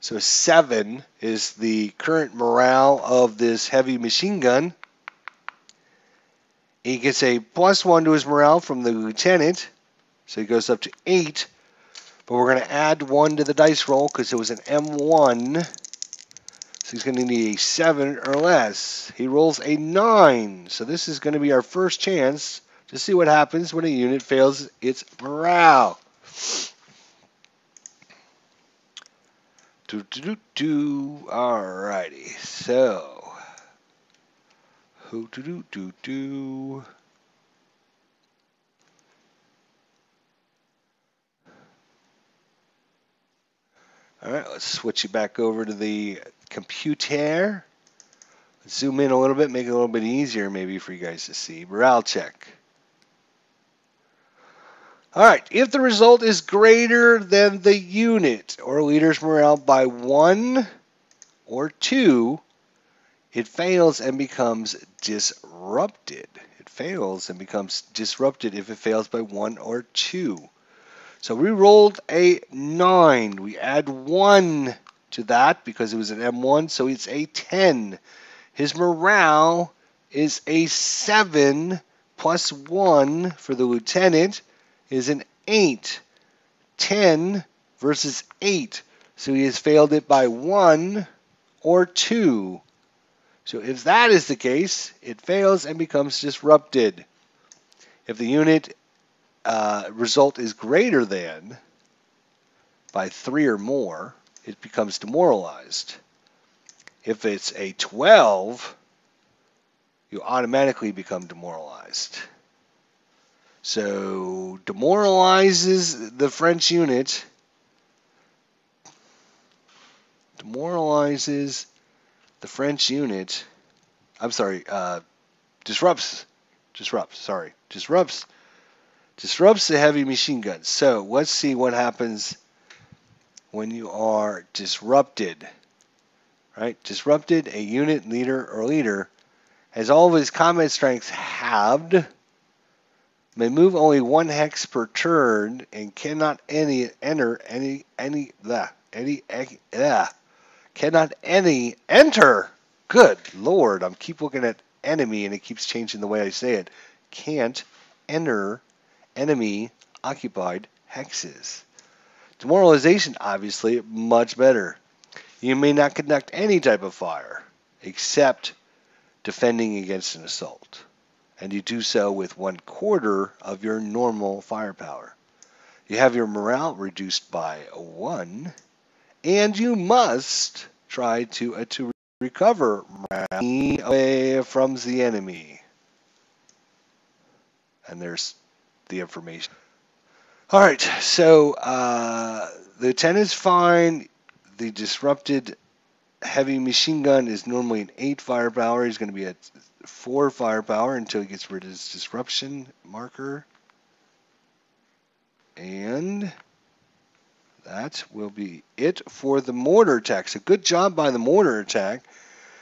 So 7 is the current morale of this heavy machine gun. He gets a plus 1 to his morale from the lieutenant. So he goes up to 8. But we're going to add 1 to the dice roll because it was an M1 So he's going to need a 7 or less. He rolls a 9. So this is going to be our first chance to see what happens when a unit fails its morale. Do, do, do, do. Alrighty. So. Who do, do, do, do. All right, let's switch you back over to the computer. Zoom in a little bit, make it a little bit easier maybe for you guys to see. Morale check. All right, if the result is greater than the unit or leader's morale by one or two, it fails and becomes disrupted. It fails and becomes disrupted if it fails by one or two. So we rolled a 9. We add 1 to that because it was an M1, so it's a 10. His morale is a 7 plus 1 for the lieutenant is an 8. 10 versus 8. So he has failed it by 1 or 2. So if that is the case, it fails and becomes disrupted. If the unit uh, result is greater than by 3 or more, it becomes demoralized. If it's a 12, you automatically become demoralized. So demoralizes the French unit. Demoralizes the French unit. I'm sorry. Uh, disrupts. Disrupts. Sorry. Disrupts. Disrupts the heavy machine guns. So let's see what happens when you are disrupted. Right? Disrupted. A unit leader or leader has all of his combat strengths halved may move only one hex per turn and cannot any enter any any the any uh, cannot any enter. Good lord, I'm keep looking at enemy and it keeps changing the way I say it. Can't enter enemy occupied hexes. Demoralization, obviously, much better. You may not conduct any type of fire except defending against an assault and you do so with one quarter of your normal firepower. You have your morale reduced by one, and you must try to, uh, to recover morale away from the enemy. And there's the information. All right, so uh, the 10 is fine. The disrupted heavy machine gun is normally an 8 firepower. He's going to be at four firepower until he gets rid of his disruption marker. And that will be it for the mortar attack. So good job by the mortar attack.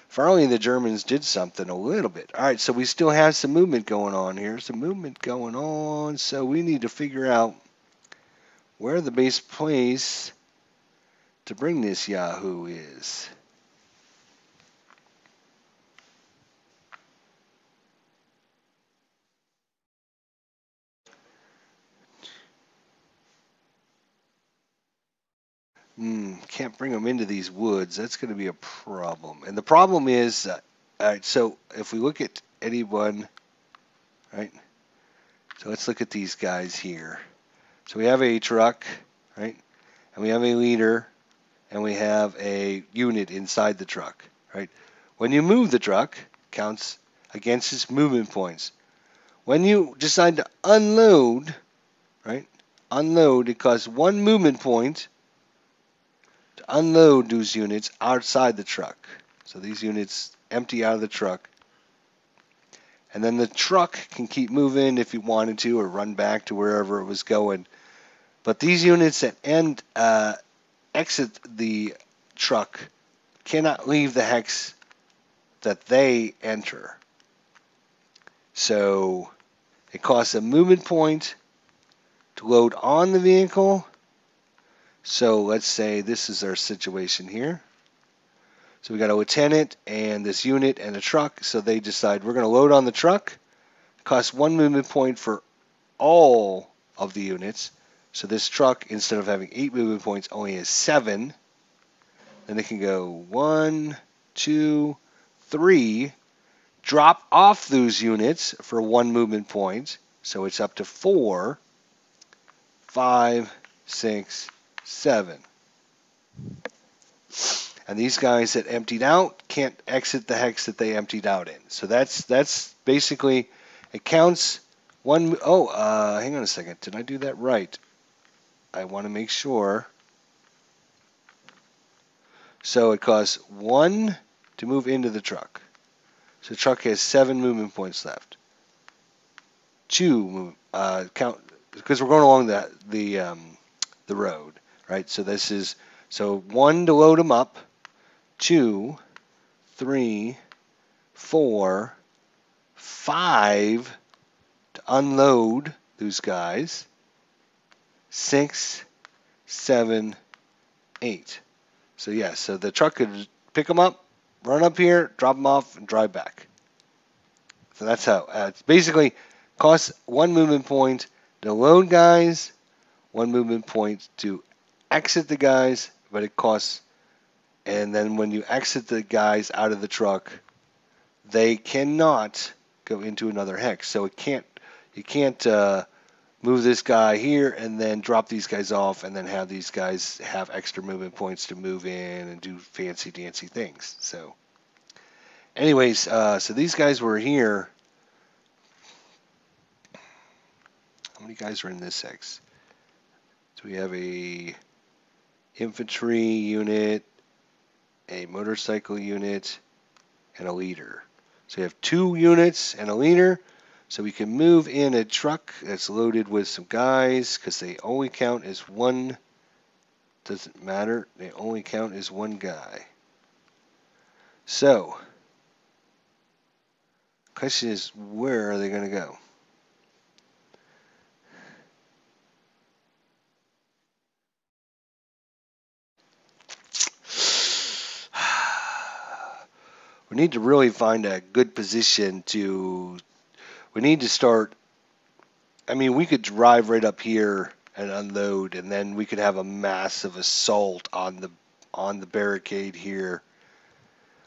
Finally, the Germans did something a little bit. All right, so we still have some movement going on here. Some movement going on. So we need to figure out where the base place to bring this Yahoo is. Mm, can't bring them into these woods. That's going to be a problem. And the problem is, uh, all right, so if we look at anyone, right? So let's look at these guys here. So we have a truck, right? And we have a leader, and we have a unit inside the truck, right? When you move the truck, counts against its movement points. When you decide to unload, right? Unload, it costs one movement point to unload those units outside the truck. So these units empty out of the truck. And then the truck can keep moving if you wanted to or run back to wherever it was going. But these units that end uh, exit the truck cannot leave the hex that they enter. So it costs a movement point to load on the vehicle so let's say this is our situation here. So we got a lieutenant and this unit and a truck. So they decide we're going to load on the truck. Cost one movement point for all of the units. So this truck, instead of having eight movement points, only has seven. Then they can go one, two, three. Drop off those units for one movement point. So it's up to four, five, six, seven. And these guys that emptied out can't exit the hex that they emptied out in. So that's that's basically it counts one oh uh, hang on a second. Did I do that right? I want to make sure. So it costs one to move into the truck. So the truck has seven movement points left. Two uh, count because we're going along the the um, the road, right? So this is so one to load them up, two, three, four, five to unload those guys, six, seven, eight. So yeah, so the truck could pick them up, run up here, drop them off, and drive back. So that's how uh, it's basically costs one movement point to load guys, one movement point to exit the guys, but it costs. And then when you exit the guys out of the truck, they cannot go into another hex. So it can't. You can't uh, move this guy here and then drop these guys off and then have these guys have extra movement points to move in and do fancy dancy things. So, anyways, uh, so these guys were here. How many guys are in this hex? So we have a infantry unit, a motorcycle unit, and a leader. So we have two units and a leader. So we can move in a truck that's loaded with some guys because they only count as one. Doesn't matter. They only count as one guy. So, question is, where are they going to go? We need to really find a good position to we need to start I mean we could drive right up here and unload and then we could have a massive assault on the on the barricade here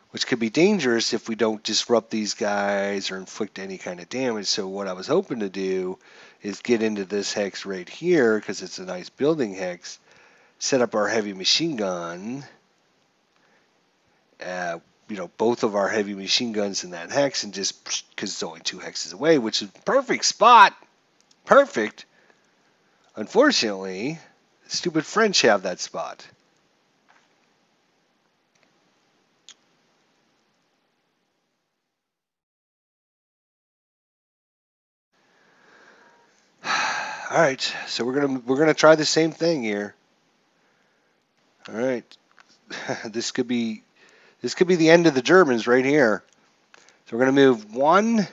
which could be dangerous if we don't disrupt these guys or inflict any kind of damage. So what I was hoping to do is get into this hex right here because it's a nice building hex set up our heavy machine gun uh, you know, both of our heavy machine guns in that hex and just because it's only two hexes away, which is perfect spot. Perfect. Unfortunately, stupid French have that spot. All right, so we're gonna we're gonna try the same thing here. All right, this could be this could be the end of the Germans right here. So we're going to move one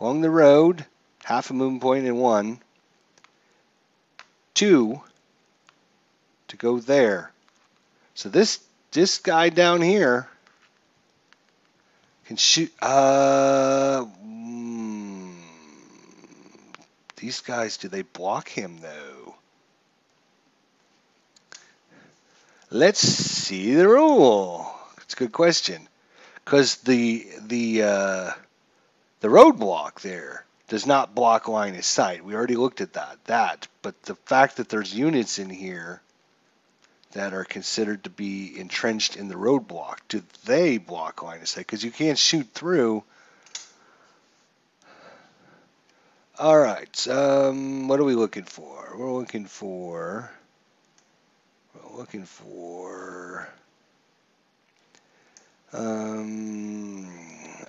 along the road, half a moon point in one, two to go there. So this this guy down here can shoot. Uh, mm, these guys, do they block him though? Let's see the rule. It's a good question because the the uh, the roadblock there does not block line of sight. We already looked at that. That, but the fact that there's units in here that are considered to be entrenched in the roadblock, do they block line of sight? Because you can't shoot through. All right. Um, what are we looking for? We're looking for. We're looking for. Um,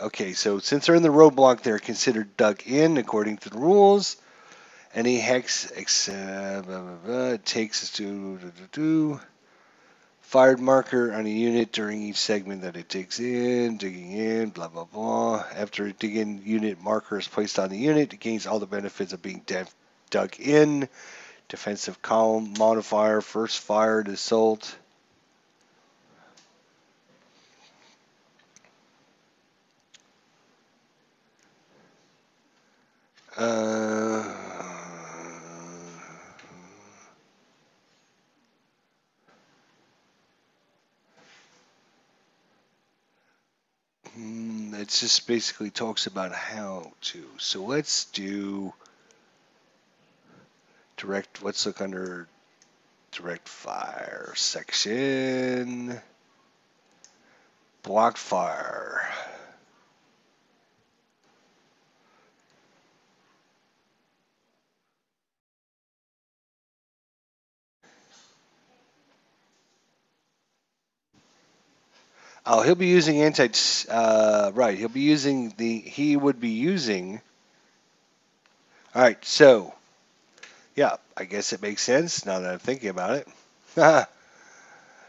okay, so since they're in the roadblock, they're considered dug in according to the rules. Any hex except blah, blah, blah, takes us to do, do, do, fired marker on a unit during each segment that it digs in, digging in, blah blah blah. After digging unit marker is placed on the unit, it gains all the benefits of being dug in. Defensive column modifier, first fired assault. Uh, hmm, it just basically talks about how to. So let's do direct, let's look under direct fire section, block fire. Oh, he'll be using anti. Uh, right, he'll be using the. He would be using. All right, so, yeah, I guess it makes sense now that I'm thinking about it.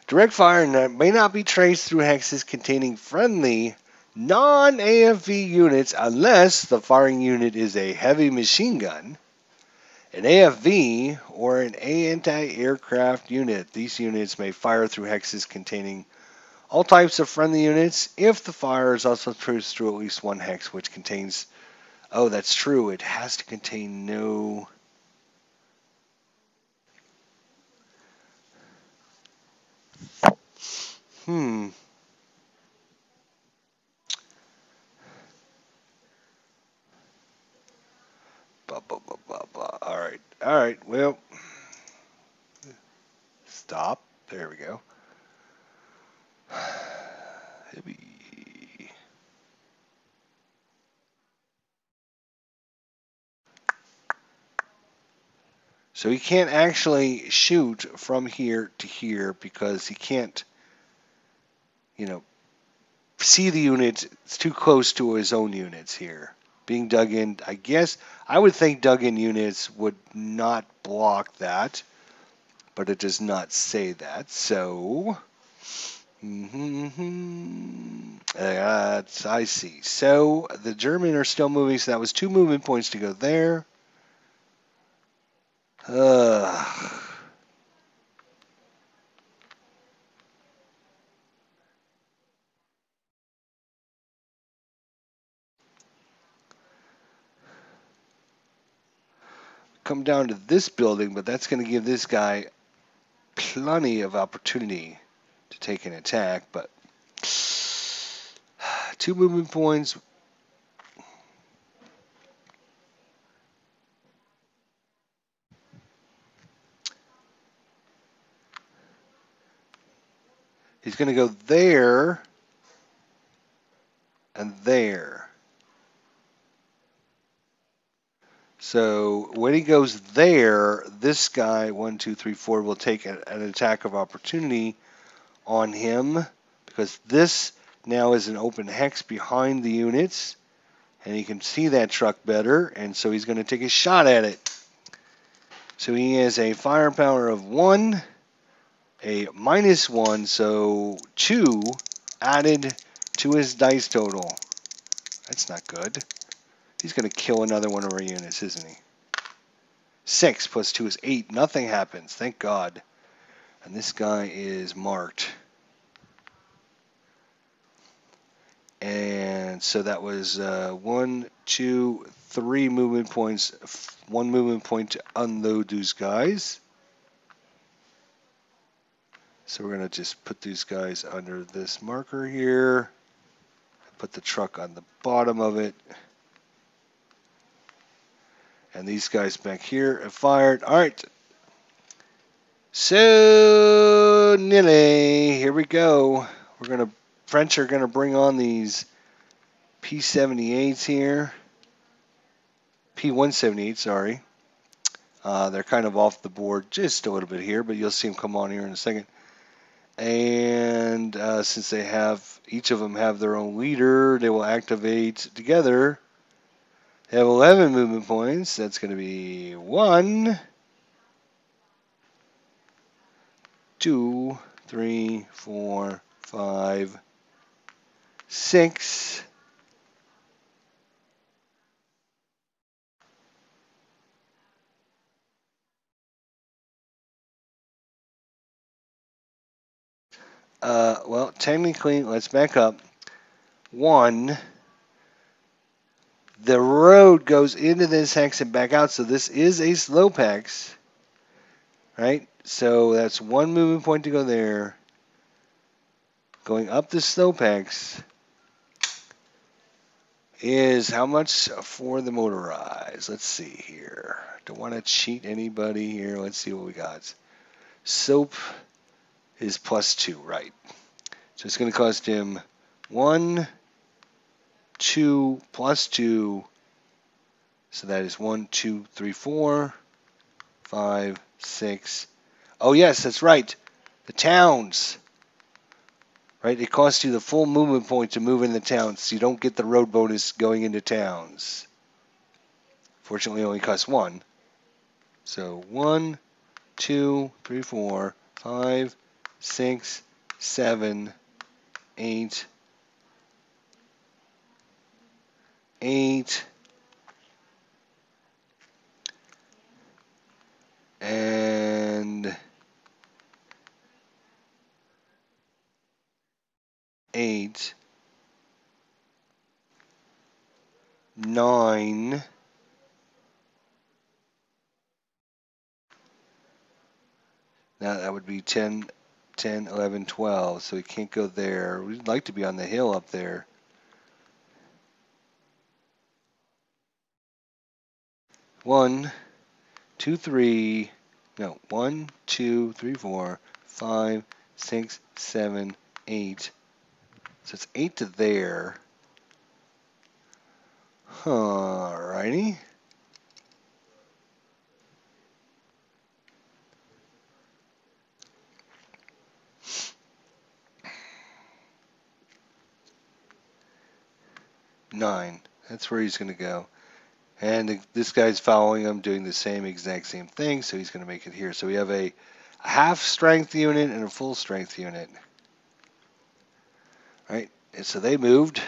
Direct fire may not be traced through hexes containing friendly non-AFV units unless the firing unit is a heavy machine gun, an AFV, or an anti-aircraft unit. These units may fire through hexes containing all types of friendly units. If the fire is also traced through at least one hex which contains oh that's true it has to contain no hmm. Blah, blah, blah, blah, blah. all right all right well stop. There we go So he can't actually shoot from here to here because he can't, you know, see the units. It's too close to his own units here. Being dug in, I guess, I would think dug in units would not block that, but it does not say that. So, mm-hmm, that's, I see. So the German are still moving, so that was two movement points to go there. Ugh. Come down to this building, but that's going to give this guy plenty of opportunity to take an attack. But two movement points, He's going to go there and there. So when he goes there, this guy, one, two, three, four, will take an attack of opportunity on him because this now is an open hex behind the units and he can see that truck better and so he's going to take a shot at it. So he has a firepower of one a minus one, so two added to his dice total. That's not good. He's going to kill another one of our units, isn't he? Six plus two is eight. Nothing happens. Thank God. And this guy is marked. And so that was uh, one, two, three movement points. One movement point to unload those guys. So we're going to just put these guys under this marker here. Put the truck on the bottom of it. And these guys back here have fired. All right. So, nearly. Here we go. We're going to, French are going to bring on these P-78s here. P-178, sorry. Uh, they're kind of off the board just a little bit here, but you'll see them come on here in a second and uh, since they have each of them have their own leader, they will activate together. They have 11 movement points. That's going to be one, two, three, four, five, six. uh, well, technically, let's back up. One, the road goes into this hex and back out, so this is a slope hex, right? So that's one movement point to go there. Going up the slope hex is how much for the motorized? Let's see here. Don't want to cheat anybody here. Let's see what we got. Slope is plus 2, right. So it's going to cost him 1, 2, plus 2. So that is 1, 2, 3, 4, 5, 6. Oh, yes, that's right. The towns. Right? It costs you the full movement point to move in the towns, so you don't get the road bonus going into towns. Fortunately, it only costs one. So one, two, three, four, five, six, seven, eight, eight, and eight, nine, now that would be 10, 10, 11, 12, so we can't go there. We'd like to be on the hill up there. One, two, three, no, one, two, three, four, five, six, seven, eight. So it's eight to there. Alrighty. Nine. That's where he's going to go. And this guy's following him, doing the same exact same thing, so he's going to make it here. So we have a half strength unit and a full strength unit. Right? And so they moved.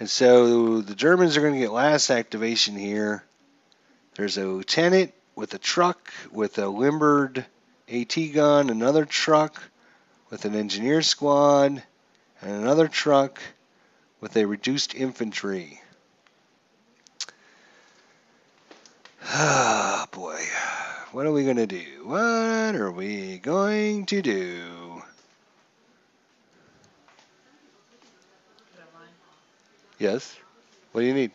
And so the Germans are going to get last activation here. There's a lieutenant with a truck with a limbered AT gun, another truck with an engineer squad, and another truck with a reduced infantry. Ah, boy. What are we going to do? What are we going to do? Yes? What do you need?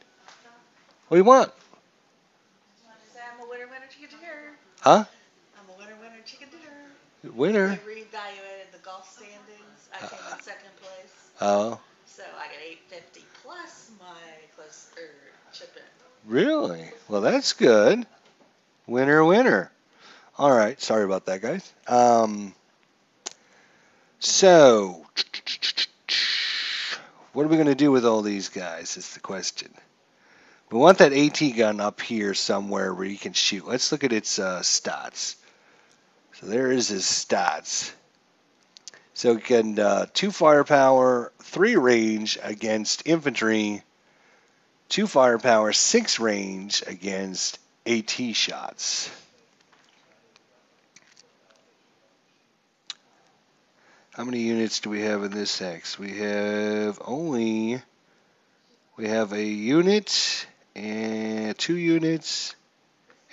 What do you want?
I'm a winner, winner, chicken dinner.
Huh?
I'm a winner, winner, chicken dinner.
Winner?
They reevaluated the golf standings. I came in second place,
Oh,
so I got eight fifty plus my close er, chip in.
really? Well, that's good. Winner, winner. All right. Sorry about that, guys. Um, so, what are we going to do with all these guys? Is the question. We want that AT gun up here somewhere where you can shoot. Let's look at its uh, stats. So there is his stats. So it can uh, two firepower, three range against infantry, two firepower, six range against AT shots. How many units do we have in this hex? We have only we have a unit and two units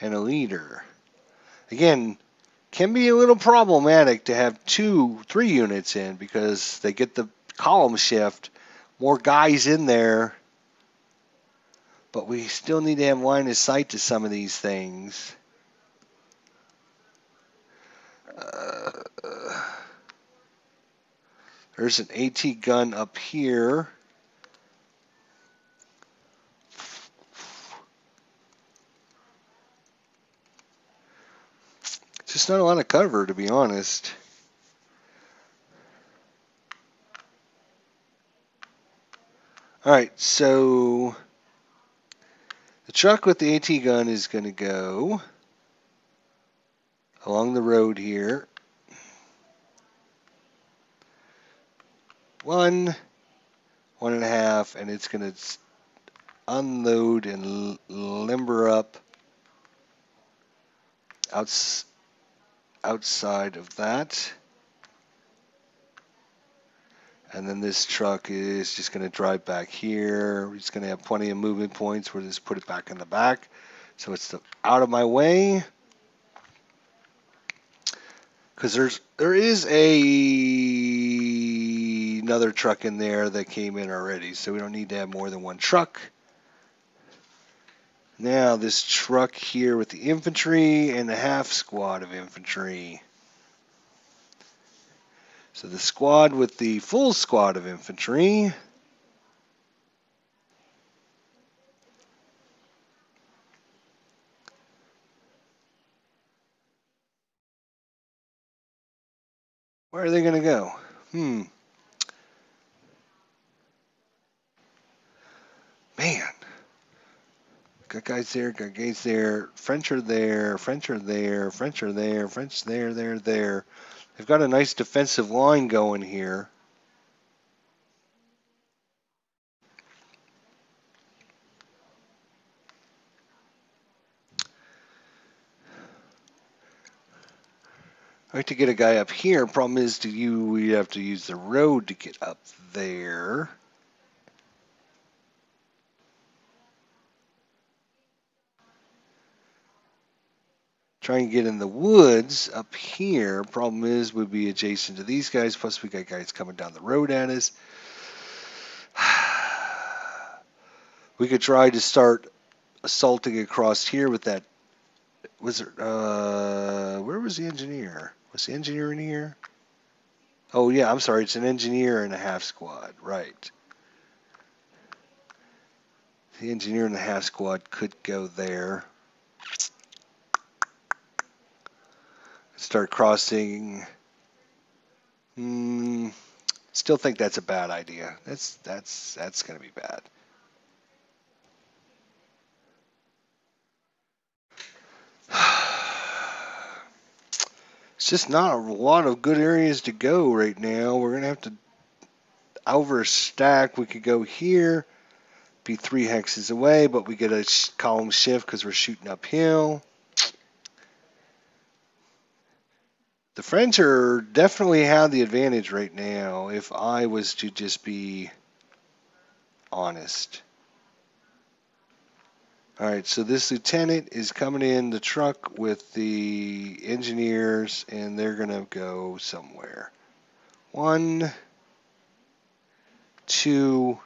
and a leader. Again, can be a little problematic to have two, three units in because they get the column shift, more guys in there, but we still need to have line of sight to some of these things. Uh, there's an AT gun up here. Just not a lot of cover, to be honest. All right, so the truck with the AT gun is going to go along the road here. One, one and a half, and it's going to unload and limber up outs outside of that. And then this truck is just going to drive back here. It's going to have plenty of movement points. We'll just put it back in the back. So it's the, out of my way. Because there's there is a another truck in there that came in already. So we don't need to have more than one truck. Now this truck here with the infantry and the half squad of infantry. So the squad with the full squad of infantry. Where are they going to go? Hmm. Man, got guys there, got guys there. French are there, French are there, French are there, French there, there, there. They've got a nice defensive line going here. I like to get a guy up here. Problem is, do you we have to use the road to get up there? Try and get in the woods up here. Problem is, we'd be adjacent to these guys. Plus, we got guys coming down the road at us. We could try to start assaulting across here with that. Was? Uh, where was the engineer? Was the engineer in here? Oh yeah, I'm sorry. It's an engineer and a half squad, right? The engineer and the half squad could go there. Start crossing. Hmm. Still think that's a bad idea. That's that's that's gonna be bad. It's just not a lot of good areas to go right now. We're gonna have to overstack. We could go here, be three hexes away, but we get a column shift because we're shooting uphill. The French are definitely have the advantage right now. If I was to just be honest. All right, so this lieutenant is coming in the truck with the engineers, and they're going to go somewhere. One, two,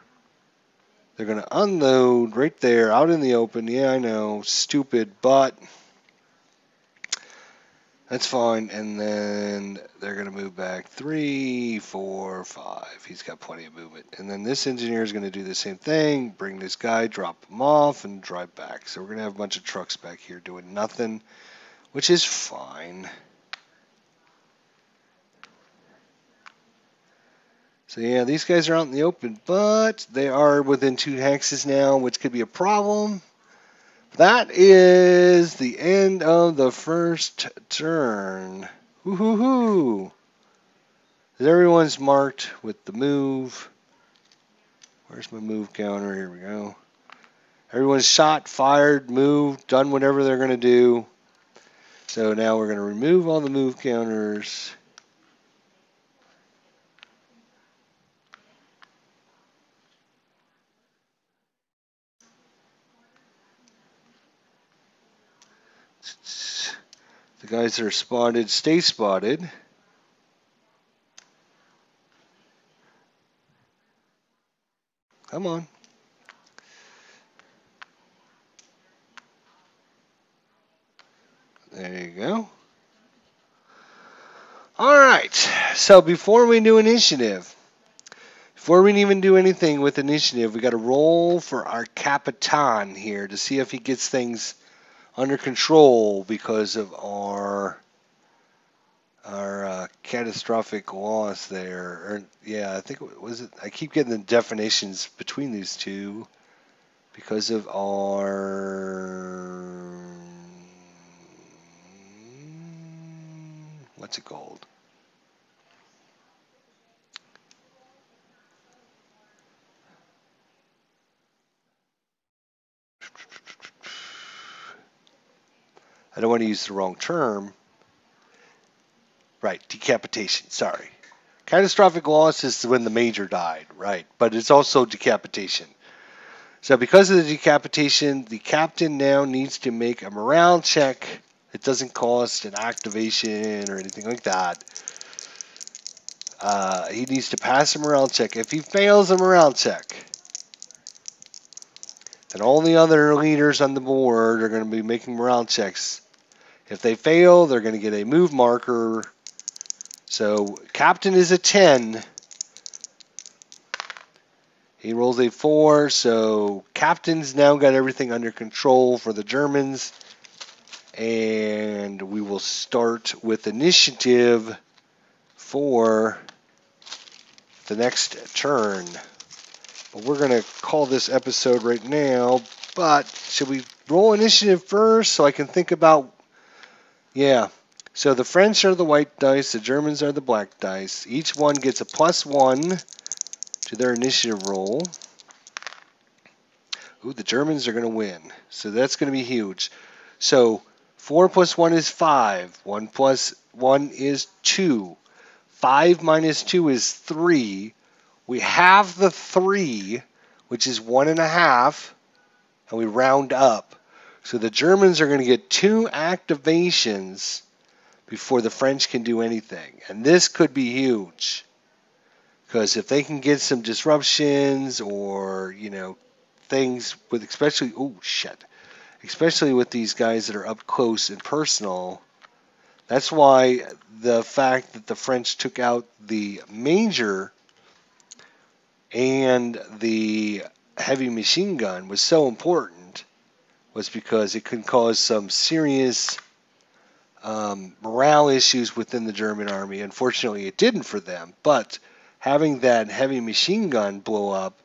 they're going to unload right there out in the open. Yeah, I know, stupid, but that's fine. And then they're going to move back three, four, five. He's got plenty of movement. And then this engineer is going to do the same thing bring this guy, drop him off, and drive back. So we're going to have a bunch of trucks back here doing nothing, which is fine. So yeah, these guys are out in the open, but they are within two hexes now, which could be a problem. That is the end of the first turn. Hoo. Everyone's marked with the move. Where's my move counter? Here we go. Everyone's shot, fired, moved, done whatever they're going to do. So now we're going to remove all the move counters. The guys that are spotted stay spotted. Come on. There you go. All right. So before we do initiative, before we even do anything with initiative, we got to roll for our Capitan here to see if he gets things under control because of our our uh, catastrophic loss there. Or yeah, I think it was it. I keep getting the definitions between these two because of our what's it called? I don't want to use the wrong term. Right, decapitation, sorry. Catastrophic loss is when the major died, right, but it's also decapitation. So because of the decapitation, the captain now needs to make a morale check. It doesn't cost an activation or anything like that. Uh, he needs to pass a morale check. If he fails a morale check, then all the other leaders on the board are going to be making morale checks. If they fail, they're going to get a move marker. So captain is a 10. He rolls a 4, so captain's now got everything under control for the Germans. And we will start with initiative for the next turn. But we're going to call this episode right now. But should we roll initiative first so I can think about. Yeah. So the French are the white dice, the Germans are the black dice. Each one gets a plus one to their initiative roll. Ooh, the Germans are going to win. So that's going to be huge. So 4 plus 1 is 5. 1 plus 1 is 2. 5 minus 2 is 3. We have the 3, which is 1.5, and we round up. So the Germans are going to get two activations before the French can do anything. And this could be huge. Because if they can get some disruptions or, you know, things with especially, oh, shit. Especially with these guys that are up close and personal. That's why the fact that the French took out the major and the heavy machine gun was so important was because it could cause some serious um, morale issues within the German army. Unfortunately, it didn't for them, but having that heavy machine gun blow up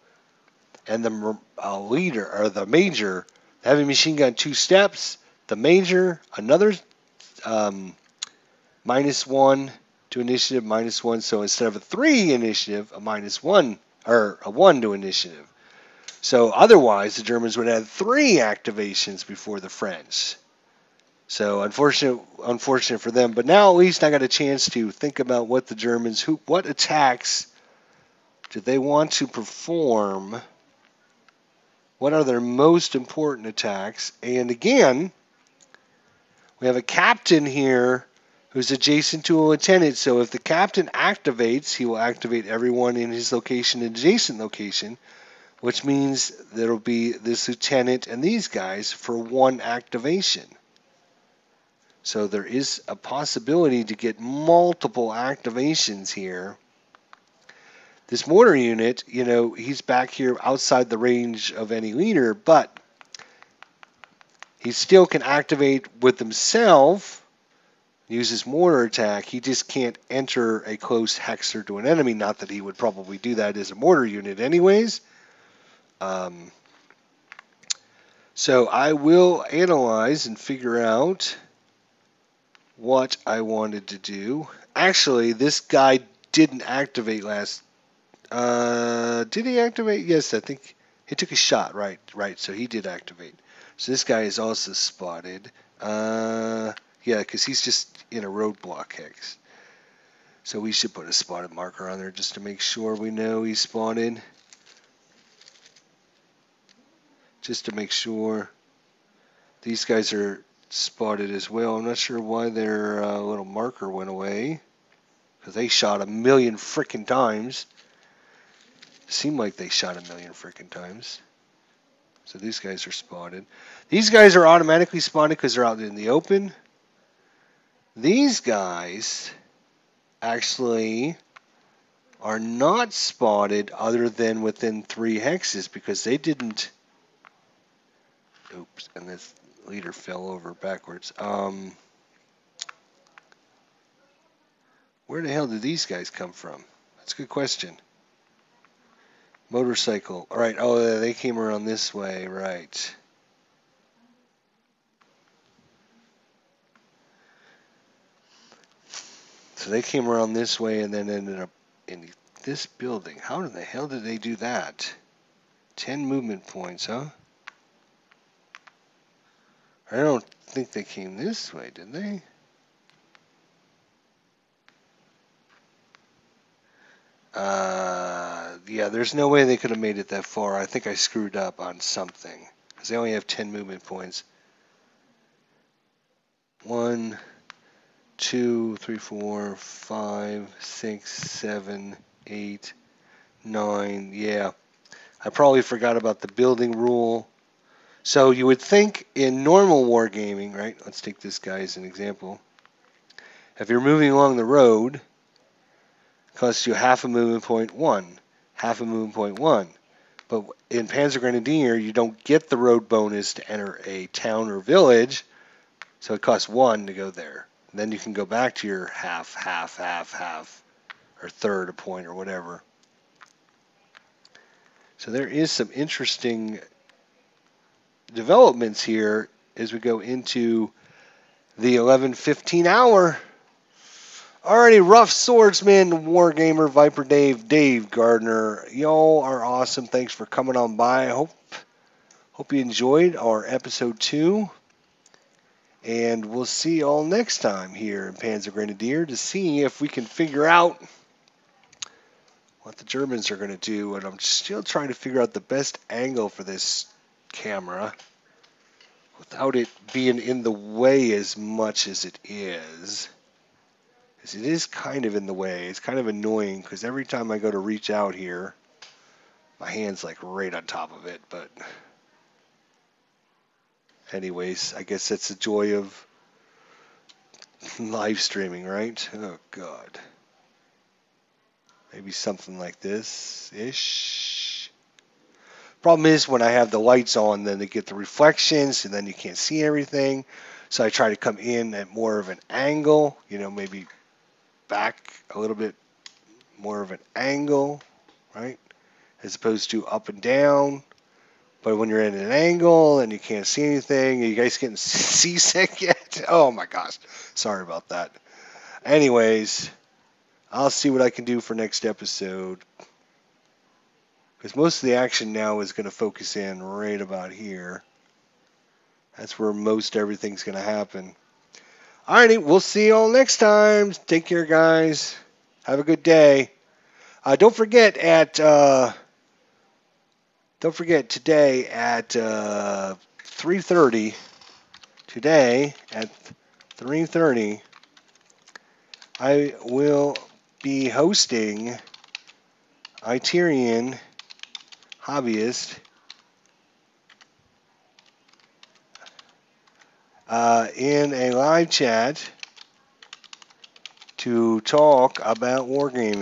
and the uh, leader or the major the heavy machine gun two steps, the major another um, minus one to initiative minus one. So instead of a three initiative, a minus one or a one to initiative. So otherwise, the Germans would have three activations before the French. So unfortunate, unfortunate for them. But now at least I got a chance to think about what the Germans, who, what attacks do they want to perform? What are their most important attacks? And again, we have a captain here who's adjacent to a lieutenant. So if the captain activates, he will activate everyone in his location and adjacent location, which means there'll be this lieutenant and these guys for one activation. So there is a possibility to get multiple activations here. This mortar unit, you know, he's back here outside the range of any leader, but he still can activate with himself use his mortar attack. He just can't enter a close hexer to an enemy. Not that he would probably do that as a mortar unit, anyways. Um, so I will analyze and figure out what I wanted to do. Actually, this guy didn't activate last. Uh, did he activate? Yes, I think he took a shot. Right, right. So he did activate. So this guy is also spotted. Uh, yeah, because he's just in a roadblock hex. So we should put a spotted marker on there just to make sure we know he's spotted. Just to make sure these guys are spotted as well. I'm not sure why their uh, little marker went away. Because they shot a million freaking times. Seemed like they shot a million freaking times. So these guys are spotted. These guys are automatically spotted because they're out in the open. These guys actually are not spotted other than within three hexes because they didn't. Oops, and this leader fell over backwards. Um, where the hell did these guys come from? That's a good question. Motorcycle. All right. Oh, they came around this way. Right. So they came around this way and then ended up in this building. How in the hell did they do that? 10 movement points, huh? I don't think they came this way, did they? Uh, yeah, there's no way they could have made it that far. I think I screwed up on something. Because they only have 10 movement points. One, two, three, four, five, six, seven, eight, nine. Yeah. I probably forgot about the building rule. So you would think in normal wargaming, right? Let's take this guy as an example. If you're moving along the road, it costs you half a movement point one, half a movement point one. But in Panzer Grenadier, you don't get the road bonus to enter a town or village, so it costs one to go there. And then you can go back to your half, half, half, half, or third a point or whatever. So there is some interesting developments here as we go into the 11:15 hour. Alrighty, rough swordsman, wargamer, Viper Dave, Dave Gardner. Y'all are awesome. Thanks for coming on by. I hope hope you enjoyed our episode two. And we'll see you all next time here in Panzer Grenadier to see if we can figure out what the Germans are going to do. And I'm still trying to figure out the best angle for this camera without it being in the way as much as it is. Because it is kind of in the way. It's kind of annoying because every time I go to reach out here, my hand's like right on top of it. But anyways, I guess that's the joy of live streaming, right? Oh, God. Maybe something like this ish. Problem is, when I have the lights on, then they get the reflections, and then you can't see everything. So I try to come in at more of an angle, you know, maybe back a little bit more of an angle, right? As opposed to up and down. But when you're at an angle and you can't see anything, you guys getting seasick yet? Oh my gosh. Sorry about that. Anyways, I'll see what I can do for next episode. Because most of the action now is going to focus in right about here. That's where most everything's going to happen. Alrighty, we'll see you all next time. Take care, guys. Have a good day. Uh, don't forget at uh, don't forget today at uh, 3:30. Today at 3:30, I will be hosting Iterian Hobbyist uh, in a live chat to talk about wargaming.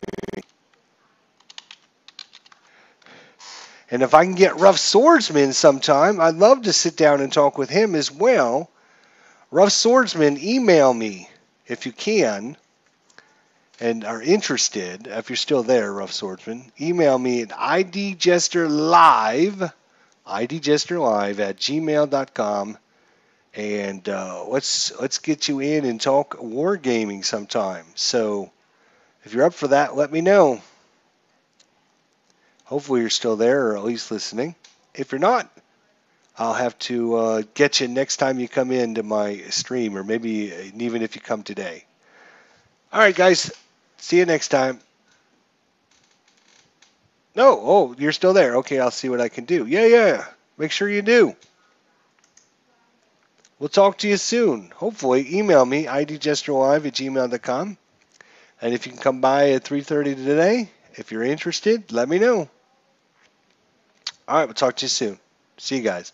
And if I can get Rough Swordsman sometime, I'd love to sit down and talk with him as well. Rough Swordsman, email me if you can and are interested. If you're still there, Rough Swordsman, email me at idjesterlive, idjesterlive at gmail.com and uh, let's let's get you in and talk wargaming sometime. So if you're up for that, let me know. Hopefully you're still there or at least listening. If you're not, I'll have to uh, get you next time you come into my stream, or maybe even if you come today. All right, guys. See you next time. No, oh, you're still there. Okay, I'll see what I can do. Yeah, yeah. Make sure you do. We'll talk to you soon. Hopefully, email me, idjesterlive at gmail.com. And if you can come by at 3.30 today, if you're interested, let me know. All right, we'll talk to you soon. See you guys.